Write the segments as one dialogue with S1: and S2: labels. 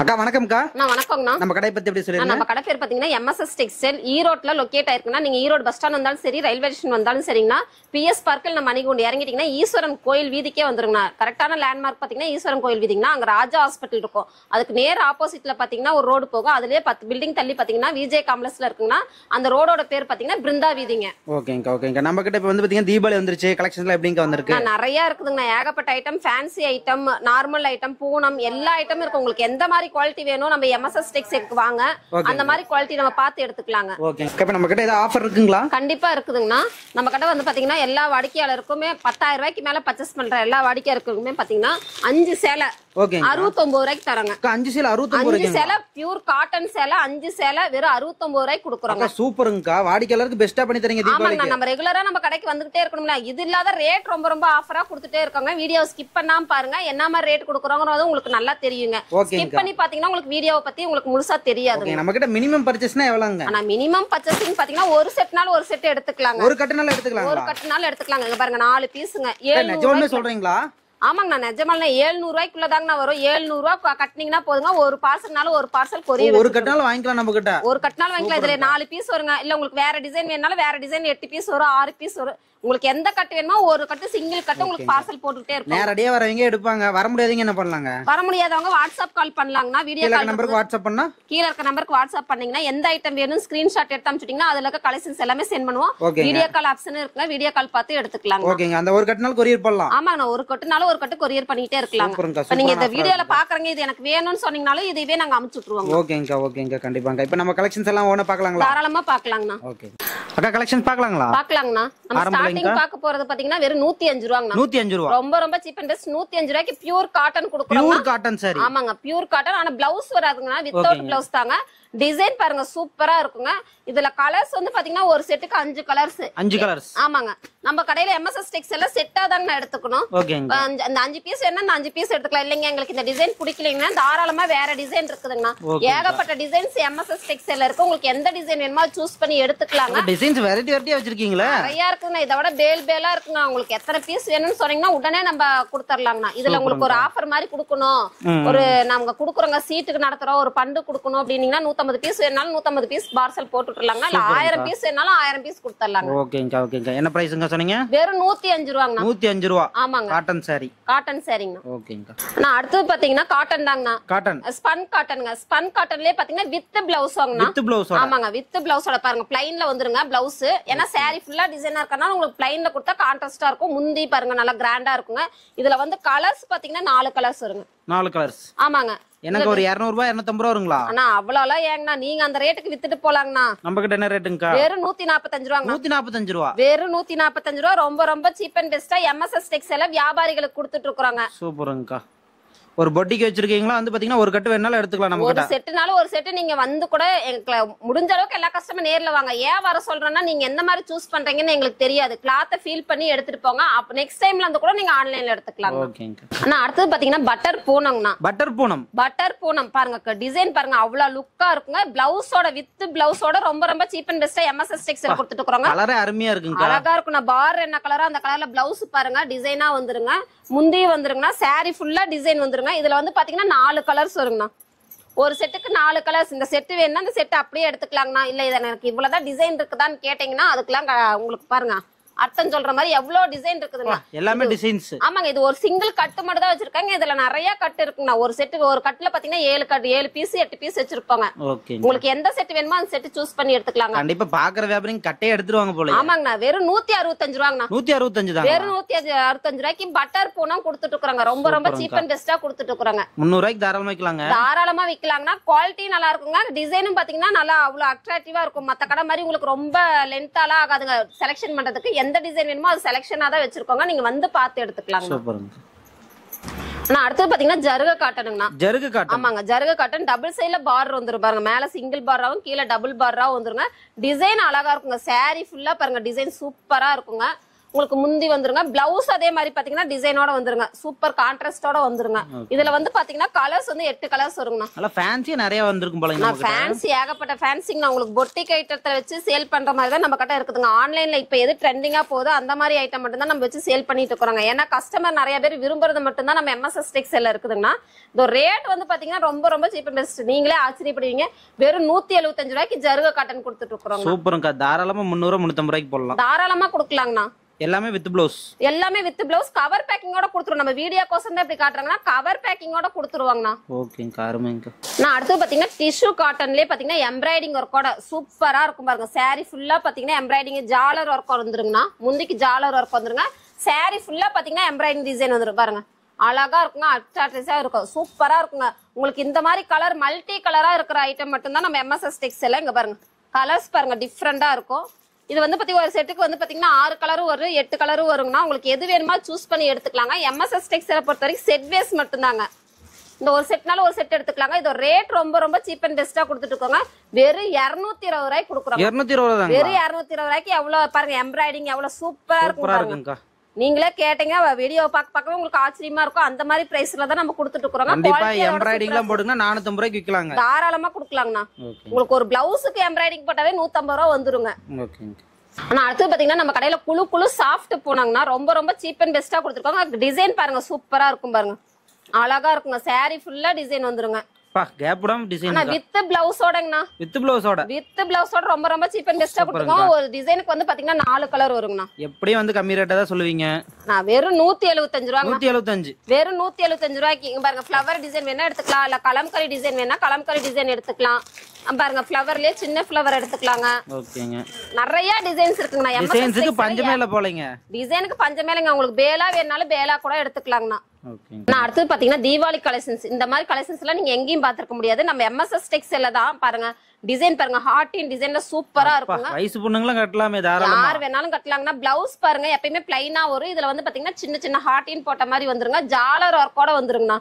S1: அக்கா வணக்கம்க்கா.
S2: அண்ணா வணக்கங்கண்ணா
S1: நம்ம கடை பத்தி எப்படி
S2: அண்ணா,
S1: சொல்லிருங்க
S2: நம்ம கடை பேர் பாத்தீங்கன்னா எம்எஸ்எஸ் டெக்ஸ்டைல் ஈரோட்ல லொக்கேட் ஆயிருக்குன்னா நீங்க ஈரோடு பஸ் ஸ்டாண்ட் வந்தாலும் சரி ரயில்வே ஸ்டேஷன் வந்தாலும் சரிங்கண்ணா. பிஎஸ் பார்க்கில் நம்ம அணிகுண்டு இறங்கிட்டீங்கன்னா ஈஸ்வரன் கோயில் வீதிக்கே வந்துருங்கண்ணா. கரெக்டான லேண்ட்மார்க் பாத்தீங்கன்னா ஈஸ்வரன் கோயில் வீதிங்கண்ணா. அங்க ராஜா ஹாஸ்பிட்டல் இருக்கும். அதுக்கு நேர் ஆப்போசிட்ல பாத்தீங்கன்னா ஒரு ரோடு போகும். அதுலயே பத்து பில்டிங் தள்ளி பாத்தீங்கன்னா விஜய் காம்ப்ளெக்ஸ்ல இருக்குங்கன்னா அந்த ரோடோட பேர் பாத்தீங்கன்னா பிருந்தா வீதிங்க.
S1: ஓகேங்கக்கா ஓகேங்கக்கா நம்ம கிட்ட இப்போ வந்து பாத்தீங்கன்னா தீபாவளி வந்துருச்சு. கலெக்ஷன்ஸ்லாம் எப்படிங்க வந்திருக்கு?
S2: நிறைய இருக்குதுங்கண்ணா. ஏகப்பட்ட item fancy item normal item Poonam எல்லா ஐட்டமும் இருக்கு. உங்களுக்கு எந்த மாதிரி குவாலிட்டி வேணும் நம்ம எம்எஸ்எஸ் டெக்ஸ்டைலுக்கு வாங்க. அந்த மாதிரி குவாலிட்டி நம்ம பார்த்து எடுத்துக்கலாங்க.
S1: ஓகே இப்போ நம்ம கிட்ட ஏதாவது ஆஃபர் இருக்குங்களா?
S2: கண்டிப்பா இருக்குதுங்கண்ணா. நம்ம கடை வந்து பாத்தீங்கன்னா எல்லா வாடிக்கையாளருக்குமே பத்தாயிரம் ரூபாய்க்கு மேல பர்ச்சேஸ் பண்ற எல்லா வாடிக்கையாளருக்குமே பாத்தீங்கன்னா அஞ்சு சேலை அறுபத்தொன்பது ரூபாய்க்கு தரங்க.
S1: அஞ்சு சேல்
S2: அஞ்சு பியூர் காட்டன் சேலை அஞ்சு சேலை வெறும் அறுபத்தொன்பது ரூபாய்க்கு கொடுக்குறோங்க.
S1: சூப்பருங்கக்கா. வாடிக்கையாளருக்கு பெஸ்ட்டா பண்ணி தரீங்க
S2: நம்ம ரெகுலரா நம்ம கடைக்கு வந்துகிட்டே இருக்கணும்ல. இது இல்லாத ரேட் ரொம்ப ரொம்ப ஆஃபரா கொடுத்துட்டே இருக்காங்க. வீடியோ ஸ்கிப் பண்ணாம பாருங்க. என்ன மாதிரி ரேட் கொடுக்குறோங்கிறது உங்களுக்கு நல்லா தெரியுங்க. ஸ்கிப் பண்ணி பாத்தீங்கன்னா உங்களுக்கு வீடியோவை பத்தி உங்களுக்கு முழுசா தெரியாதுங்க
S1: ஓகே நம்ம கிட்ட மினிமம் பர்ச்சேஸ்னா
S2: ஆனா மினிமம் பர்ச்சேசிங் பாத்தீங்கன்னா ஒரு செட்னால ஒரு செட் எடுத்துக்கலாங்க.
S1: ஒரு கட்டுனால
S2: ஒரு எடுத்துக்கலாங்க. பாருங்க நாலு பீஸுங்க ஏழு
S1: நிஜமாலுமே சொல்றீங்களா
S2: ஆமாங்கண்ணா நிஜமால ஏழ்நூறு ரூபாய்க்குள்ள தாங்கண்ணா வரும். ஏழ்நூறு ரூபாய் கட்டினீங்கன்னா போதுங்க. ஒரு பார்சல்னாலும் ஒரு பார்சல் கொரியர்
S1: ஒரு கட்டுனால வாங்கிக்கலாம் நம்ம கிட்ட
S2: ஒரு கட்டினாலும் வாங்கிக்கலாம். இதுல நாலு பீஸ் வருங்க. இல்ல உங்களுக்கு வேற டிசைன் வேணாலும் வேற டிசைன் எட்டு பீஸ் வரும் ஆறு பீஸ் வரும். உங்களுக்கு எந்த கட்டு வேணுமோ ஒரு கட்டு சிங்கிள் கட்டு உங்களுக்கு பார்சல் போட்டுக்கிட்டே இருக்கும்.
S1: நேரடியா வரவங்க எடுப்பாங்க. வர முடியாதீங்க என்ன பண்ணலாங்க?
S2: வர முடியாதவங்க வாட்ஸ்அப் கால் பண்ணலாங்கண்ணா. வீடியோ கால்
S1: நம்பருக்கு வாட்ஸ்அப் பண்ணா?
S2: கீழ இருக்க நம்பருக்கு வாட்ஸ்அப் பண்ணீங்கன்னா எந்த ஐட்டம் வேணும் ஸ்கிரீன்ஷாட் எடுத்து அனுப்பிச்சிட்டீங்கன்னா அதுல இருக்க கலெக்ஷன்ஸ் எல்லாமே சென்ட் பண்ணுவோம்.
S1: ஓகேங்க.
S2: வீடியோ கால் ஆப்ஷன் இருக்குங்க வீடியோ கால் பார்த்து எடுத்துக்கலாங்க
S1: ஓகேங்க அந்த ஒரு கட்டுனால கொரியர் பண்ணலாம்
S2: ஆமாங்கண்ணா ஒரு கட்டுனாலும் ஒரு கட்டு கொரியர் பண்ணிட்டே இருக்கலாம் இப்ப நீங்க இந்த வீடியோல பாக்குறீங்க இது எனக்கு வேணும்னு சொன்னீங்கனாலும் இதுவே நாங்க அமுச்சு விட்டுருவோங்க
S1: ஓகேங்கக்கா ஓகேங்கக்கா கண்டிப்பாங்க. இப்போ நம்ம கலெக்ஷன்ஸ் எல்லாம் ஒண்ணா பார்க்கலாங்களா?
S2: தாராளமா பாக்கலாங்கண்ணா
S1: ஓகே அக்கா கலெக்ஷன்ஸ் பார்க்கலாங்களா?
S2: பாக்கலாங்கண்ணா நம்ம ஸ்டார்டிங்? பார்க்க போறது பாத்தீங்கன்னா வெறும் நூத்தி அஞ்சு ரூபாங்கண்ணா.
S1: நூத்தி அஞ்சு ரூபா.
S2: ரொம்ப ரொம்ப சீப் அண்ட் பெஸ்ட் நூத்தி அஞ்சு ரூபாய்க்கு பியூர் காட்டன் கொடுக்குறோம்
S1: பியூர் காட்டன் சாரி.
S2: ஆமாங்க பியூர் காட்டன் ஆனா பிளவுஸ் வராதுங்கண்ணா. வித்தவுட். பிளவுஸ் தாங்க. டிசைன் பாருங்க சூப்பரா இருக்குங்க. இதுல கலர்ஸ் வந்து பாத்தீங்கன்னா ஒரு செட்டுக்கு அஞ்சு கலர்ஸ்
S1: அஞ்சு கலர்ஸ்
S2: ஆமாங்க. நம்ம கடையில எம்எஸ்எஸ் டெக்ஸ் எல்லாம் செட்டா தாங்க எடுத்துக்கணும். அந்த அஞ்சு பீஸ் வேணா அந்த அஞ்சு பீஸ் எடுத்துக்கலாம். இல்லைங்க எங்களுக்கு இந்த டிசைன் பிடிக்கலைங்கன்னா தாராளமா வேற டிசைன் இருக்குதுங்கண்ணா. ஏகப்பட்ட டிசைன்ஸ் எம்எஸ்எஸ் டெக்ஸ்டைல இருக்கு. உங்களுக்கு எந்த டிசைன் வேணுமோ சூஸ் பண்ணி எடுத்துக்கலாங்க.
S1: டிசைன்ஸ் வெரைட்டி வெரைட்டியா வச்சிருக்கீங்களா?
S2: நிறைய இருக்குங்க. இதை விட பேல் பேலா இருக்குங்க. உங்களுக்கு எத்தனை பீஸ் வேணும்னு சொன்னீங்கன்னா உடனே நம்ம கொடுத்துர்லாங்கண்ணா இதுல உங்களுக்கு ஒரு ஆஃபர் மாதிரி கொடுக்கணும். ஒரு நாங்க குடுக்குறோங்க. சீட்டுக்கு நடத்துறோம். ஒரு பண்டு கொடுக்கணும் அப்படின்னீங்கன்னா நூத்தம்பது பீஸ் வேணாலும் நூத்தம்பது பீஸ் பார்சல் போட்டு விட்டுலாங்க இல்ல ஆயிரம் பீஸ் வேணாலும் ஆயிரம் பீஸ் கொடுத்துர்லாங்க.
S1: ஓகேங்கக்கா ஓகேங்கக்கா. என்ன பிரைஸுங்க சொன்னீங்க?
S2: வெறும் நூத்தி அஞ்சு ரூபாங்கண்ணா.
S1: நூத்தி அஞ்சு ரூபா.
S2: ஆமாங்க.
S1: காட்டன் சாரி
S2: காட்டன் சாரிங்கண்ணா
S1: ஓகேங்கக்கா.
S2: அண்ணா அடுத்தது பாத்தீங்கன்னா காட்டன் தாங்கண்ணா.
S1: காட்டன்
S2: ஸ்பன் காட்டனுங்க ஸ்பன் காட்டன்லயே பாத்தீங்கன்னா வித் பிளவுஸ் வாங்கண்ணா
S1: வித் பிளவுஸ்
S2: ஆமாங்க வித் பிளவுஸோட பாருங்க. பிளைன்ல வந்துருங்க பிளவுஸ் ஏன்னா saree ஃபுல்லா டிசைனா இருக்கறனால உங்களுக்கு பிளைன்ல கொடுத்தா கான்ட்ராஸ்டா இருக்கும். முந்தி பாருங்க நல்லா கிராண்டா இருக்குங்க. இதுல வந்து கலர்ஸ் பாத்தீங்கன்னா நாலு கலர்ஸ் வருங்க.
S1: நாலு கலர்ஸ்
S2: ஆமாங்க.
S1: எனக்கு ஒரு இருநூறு ரூபாய் இருநூத்தம்பது ரூபா வருங்களா
S2: ஆனா அவ்வளவுலாம் ஏங்கண்ணா நீங்க அந்த ரேட்டுக்கு வித்துட்டு போலாங்கண்ணா.
S1: நம்ம கிட்ட என்ன ரேட்டுங்கக்கா
S2: வெறும் நூத்தி நாற்பத்தஞ்சு ரூபாங்க
S1: நூத்தி நாற்பத்தஞ்சு ரூபா
S2: வெறும் நூத்தி நாற்பத்தஞ்சு ரூபா ரொம்ப ரொம்ப சீப் அண்ட் பெஸ்டா எம்எஸ்எஸ் டெக்ஸ்டைல வியாபாரிகளுக்கு கொடுத்துட்டு இருக்கிறாங்க.
S1: சூப்பருங்கக்கா. ஒரு பொட்டிக்கு வச்சிருக்கீங்களா? வந்து பாத்தீங்கன்னா ஒரு கட்டு வேணாலும் எடுத்துக்கலாம் நம்ம
S2: ஒரு செட்டுனாலும் ஒரு செட்டு நீங்க வந்து கூட எங்களுக்கு முடிஞ்ச அளவுக்கு எல்லா கஸ்டமர் நேர்ல வாங்க. ஏன் வர சொல்றேன்னா நீங்க எந்த மாதிரி சூஸ் பண்றீங்கன்னு எங்களுக்கு தெரியாது. கிளாத்தை ஃபீல் பண்ணி எடுத்துட்டு போங்க. அப்ப நெக்ஸ்ட் டைம்ல வந்து கூட நீங்க ஆன்லைன்ல எடுத்துக்கலாம். ஆனா அடுத்தது பாத்தீங்கன்னா பட்டர் பூனம்னா.
S1: பட்டர் பூனம்.
S2: பட்டர் பூனம். பாருங்க டிசைன் பாருங்க. அவ்வளவு லுக்கா இருக்குங்க. பிளவுஸோட வித் பிளவுஸோட ரொம்ப ரொம்ப சீப் அண்ட் பெஸ்டா எம்எஸ்எஸ் டெக்ஸ்டைல் கொடுத்துட்டு இருக்கிறோங்க.
S1: கலரே அருமையா இருக்குங்கக்கா.
S2: அழகா இருக்கும். நான் பார் என்ன கலரா அந்த கலர்ல பிளவுஸ் பாருங்க. டிசைனா வந்துருங்க. முந்தி வந்துருங்கண்ணா. saree ஃபுல்லா டிசைன் வந்துருங்க. இதுல வந்து பாத்தீங்கன்னா நாலு கலர்ஸ் வருங்கண்ணா. ஒரு செட்டுக்கு நாலு கலர்ஸ் இந்த செட்டு வேணும்னா இந்த செட்டு அப்படியே எடுத்துக்கலாங்கண்ணா. இல்ல இதை எனக்கு இவ்வளவுதான் டிசைன் இருக்குதான்னு கேட்டீங்கன்னா அதுக்கெல்லாம் உங்களுக்கு பாருங்க. அர்த்தம் சொல்ற மாதிரி எவ்வளவு டிசைன் இருக்குதுங்க
S1: எல்லாமே டிசைன்ஸ்
S2: ஆமாங்க இது ஒரு சிங்கிள் கட்டு மட்டும் தான் வச்சிருக்காங்க. இதுல நிறைய கட்டு இருக்குங்கண்ணா ஒரு செட்டுக்கு ஒரு கட்டுல பாத்தீங்கன்னா ஏழு கட்டு ஏழு பீஸ் எட்டு பீஸ் வச்சிருப்பாங்க. உங்களுக்கு எந்த செட் வேணுமோ அந்த செட் சூஸ் பண்ணி எடுத்துக்கலாங்க.
S1: கண்டிப்பா பாக்குற வியாபாரிங்க கட்டையே எடுத்துருவாங்க போல
S2: ஆமாங்கண்ணா வெறும் நூத்தி அறுபத்தஞ்சு ரூபாங்கண்ணா.
S1: நூத்தி அறுபத்தஞ்சு தான்?
S2: வெறும் நூத்தி அறுபத்தஞ்சு ரூபாய்க்கு பட்டர் பூனம் கொடுத்துட்டு இருக்காங்க ரொம்ப ரொம்ப சீப் அண்ட் பெஸ்டா கொடுத்துட்டு இருக்காங்க
S1: முந்நூறு ரூபாய்க்கு தாராளமா வைக்கலாங்க.
S2: தாராளமா விக்கலாங்கன்னா குவாலிட்டி நல்லா இருக்குங்க. டிசைனும் பாத்தீங்கன்னா நல்லா அவ்வளவு அட்ராக்டிவா இருக்கும். மத்த கடை மாதிரி உங்களுக்கு ரொம்ப லென்த்தாலாம் ஆகாதுங்க. செலெக்ஷன் பண்றதுக்கு எந்த டிசைன் வேணுமோ அது செலெக்ஷனா தான் வச்சிருக்கோங்க. நீங்க வந்து பார்த்து
S1: சூப்பருங்க.
S2: ஆனா அடுத்தது பாத்தீங்கன்னா ஜருக காட்டனுங்கண்ணா
S1: ஜருகு காட்டன்.
S2: ஆமாங்க ஜருக காட்டன். டபுள் சைடுல பார் வந்துரும் பாருங்க. மேல சிங்கிள் பார்ராவும் கீழே டபுள் பார்ராவும் வந்துருங்க. டிசைன் அழகா இருக்குங்க. Saree ஃபுல்லா பாருங்க. டிசைன் சூப்பரா இருக்குங்க. உங்களுக்கு முந்தி வந்துருங்க. பிளவுஸ் அதே மாதிரி பாத்தீங்கன்னா டிசைனோட வந்துருங்க. சூப்பர் கான்ட்ராஸ்டோட வந்துருங்க. இதுல வந்து பாத்தீங்கன்னா கலர்ஸ் வந்து எட்டு கலர்ஸ் வருங்கண்ணா.
S1: நல்லா ஃபேன்சியா நிறைய வந்திருக்கும்.
S2: ஃபேன்சி ஏகப்பட்ட ஃபேன்சிங் உங்களுக்கு பொட்டிக் ஐட்டத்தை வச்சு சேல் பண்ற மாதிரி தான் நம்ம கிட்ட இருக்குதுங்க. ஆன்லைன்ல இப்ப எது ட்ரெண்டிங்கா போகுதோ அந்த மாதிரி ஐட்டம் மட்டும் தான் நம்ம வச்சு சேல் பண்ணிட்டு இருக்கிறோங்க. ஏன்னா கஸ்டமர் நிறைய பேர் விரும்புறது மட்டும் தான் நம்ம எம்எஸ்எஸ் டெக்ஸ்டைல இருக்குதுங்கன்னா இந்த ரேட் வந்து பாத்தீங்கன்னா ரொம்ப ரொம்ப சீப் அண்ட் பெஸ்ட் நீங்களே ஆச்சரியப்படுவீங்க. வெறும் நூத்தி எழுபத்தஞ்சு ரூபாய்க்கு ஜருக காட்டன் கொடுத்துட்டு இருக்கிறோங்க
S1: சூப்பருங்கக்கா. தாராளமா முந்நூறு முன்னூத்தம்பது ரூபாய்க்கு போடலாம்.
S2: தாராளமா கொடுக்கலாங்கண்ணா.
S1: எல்லாமே வித் பிளவுஸ்
S2: எல்லாமே வித் பிளவுஸ் கவர் பேக்கிங்கோட கொடுத்துருவோம். நம்ம வீடியோ கோசம் தான் இப்படி காட்டுறாங்கன்னா கவர் பேக்கிங்கோட கொடுத்துருவாங்கண்ணா.
S1: ஓகேங்கக்கா அருமைங்கக்கா
S2: நான் அடுத்து பாத்தீங்கன்னா டிஷ்யூ காட்டன்லயே பாத்தீங்கன்னா எம்ப்ராய்டிங் ஒர்க்கோட சூப்பரா இருக்கும் பாருங்க. saree ஃபுல்லா பாத்தீங்கன்னா எம்ப்ராய்டிங் ஜாலர் ஒர்க் வந்துருங்கண்ணா. முந்திக்கு ஜாலர் ஒர்க் வந்துருங்க. saree ஃபுல்லா பாத்தீங்கன்னா எம்ப்ராய்டிங் டிசைன் வந்துரும் பாருங்க. அழகா இருக்குங்க அட்ராக்டிவா இருக்கும். சூப்பரா இருக்குங்க. உங்களுக்கு இந்த மாதிரி கலர் மல்டி கலரா இருக்கிற ஐட்டம் மட்டும்தான் நம்ம எம்எஸ்எஸ் டெக்ஸ்டைல இங்க பாருங்க. கலர்ஸ் பாருங்க டிஃப்ரெண்டா இருக்கும். இது வந்து பத்தி ஒரு செட்டுக்கு வந்து பாத்தீங்கன்னா ஆறு கலரும் வரும் எட்டு கலரும் வருங்கண்ணா உங்களுக்கு எது வேணுமா சூஸ் பண்ணி எடுத்துக்கலாங்க. எம்எஸ்எஸ் டெக்ஸ்டைல பொறுத்த வரைக்கும் செட் வேஸ் மட்டும்தாங்க. இந்த ஒரு செட்னால ஒரு செட் எடுத்துக்கலாங்க. இது ரேட் ரொம்ப ரொம்ப சீப் அண்ட் பெஸ்டா கொடுத்துட்டு இருக்கோங்க வெறும் இருநூத்தி இருபது ரூபாய்க்கு கொடுக்குறோம்
S1: இருநூத்தி இருபது தாங்க
S2: வெறும் இருநூத்தி இருபது ரூபாய்க்கு எவ்வளவு பாருங்க எம்ப்ராய்டிங் எவ்வளவு சூப்பரா இருக்கும் பாருங்க. நீங்களே கேட்டீங்க வீடியோ பார்க்க பார்க்கவே உங்களுக்கு ஆச்சரியமா இருக்கும். அந்த மாதிரி பிரைஸ்ல தான் நம்ம கொடுத்துட்டு இருக்கிறோம்.
S1: கண்டிப்பா எம்ப்ராய்டிங் எல்லாம் போட்டுங்கன்னா நானூத்தம்பது ரூபாய்க்கு விற்கலாங்க
S2: தாராளமா கொடுக்கலாங்கண்ணா.
S1: ஓகே.
S2: உங்களுக்கு ஒரு பிளவுஸுக்கு எம்ப்ராய்டிங் போட்டாலே நூத்தம்பது ரூபா வந்துருங்க.
S1: ஓகேங்க
S2: ஆனா அடுத்து பாத்தீங்கன்னா நம்ம கடையில குழு குழு சாஃப்ட் போனாங்கன்னா ரொம்ப ரொம்ப சீப் அண்ட் பெஸ்டா கொடுத்துருக்காங்க டிசைன் பாருங்க சூப்பரா இருக்கும் பாருங்க. அழகா இருக்குங்க. saree ஃபுல்லா டிசைன் வந்துருங்க.
S1: பா கேப் விடாம டிசைன்
S2: ஆனா வித் பிளவுஸோடங்கண்ணா
S1: வித் பிளவுஸோட
S2: வித் பிளவுஸோட ரொம்ப ரொம்ப சீப் அண்ட் பெஸ்டா கொடுத்துருக்கோம். ஒரு டிசைனுக்கு வந்து பாத்தீங்கன்னா நாலு கலர் வருங்கண்ணா.
S1: எப்படியும் வந்து கம்மி ரேட்டா தான் சொல்லுவீங்க.
S2: நான் வெறும் நூத்தி எழுபத்தஞ்சு ரூபாங்க
S1: நூத்தி எழுபத்தஞ்சு
S2: வெறும் நூத்தி எழுபத்தஞ்சு ரூபாய்க்கு பாருங்க ஃபிளவர் டிசைன் வேணா எடுத்துக்கலாம். இல்ல கலம்கரி டிசைன் வேணா கலம்கரி டிசைன் எடுத்துக்கலாம். பாருங்க ஃபிளவர்லயே சின்ன ஃபிளவர் எடுத்துக்கலாங்க.
S1: ஓகேங்க.
S2: நிறைய டிசைன்ஸ் இருக்குங்கண்ணா.
S1: டிசைன்ஸுக்கு பஞ்சமே இல்ல போலங்க.
S2: டிசைனுக்கு பஞ்சமே இல்லைங்க உங்களுக்கு பேலா வேணாலும் பேலா கூட எடுத்துக்கலாங்கண்ணா. நான் அடுத்து பாத்தீங்கன்னா தீபாவளி கலெக்ஷன்ஸ் இந்த மாதிரி கலெக்ஷன்ஸ் எல்லாம் நீங்க எங்கேயும் பாத்திருக்க முடியாது. நம்ம எம்எஸ்எஸ் டெக்ஸ்டைல தான் பாருங்க டிசைன் பாருங்க ஹார்டின் டிசைன்ல சூப்பரா
S1: பா,
S2: இருக்குங்க.
S1: வயசு பொண்ணுங்களும் கட்டலாமே தாராளமா.
S2: யார் வேணாலும் கட்டலாங்கன்னா பிளவுஸ் பாருங்க எப்பயுமே பிளைனா வரும் இதுல வந்து பாத்தீங்கன்னா சின்ன சின்ன ஹார்டின் போட்ட மாதிரி வந்துருங்க. ஜாலர் ஒர்க்கோட வந்துருங்கண்ணா.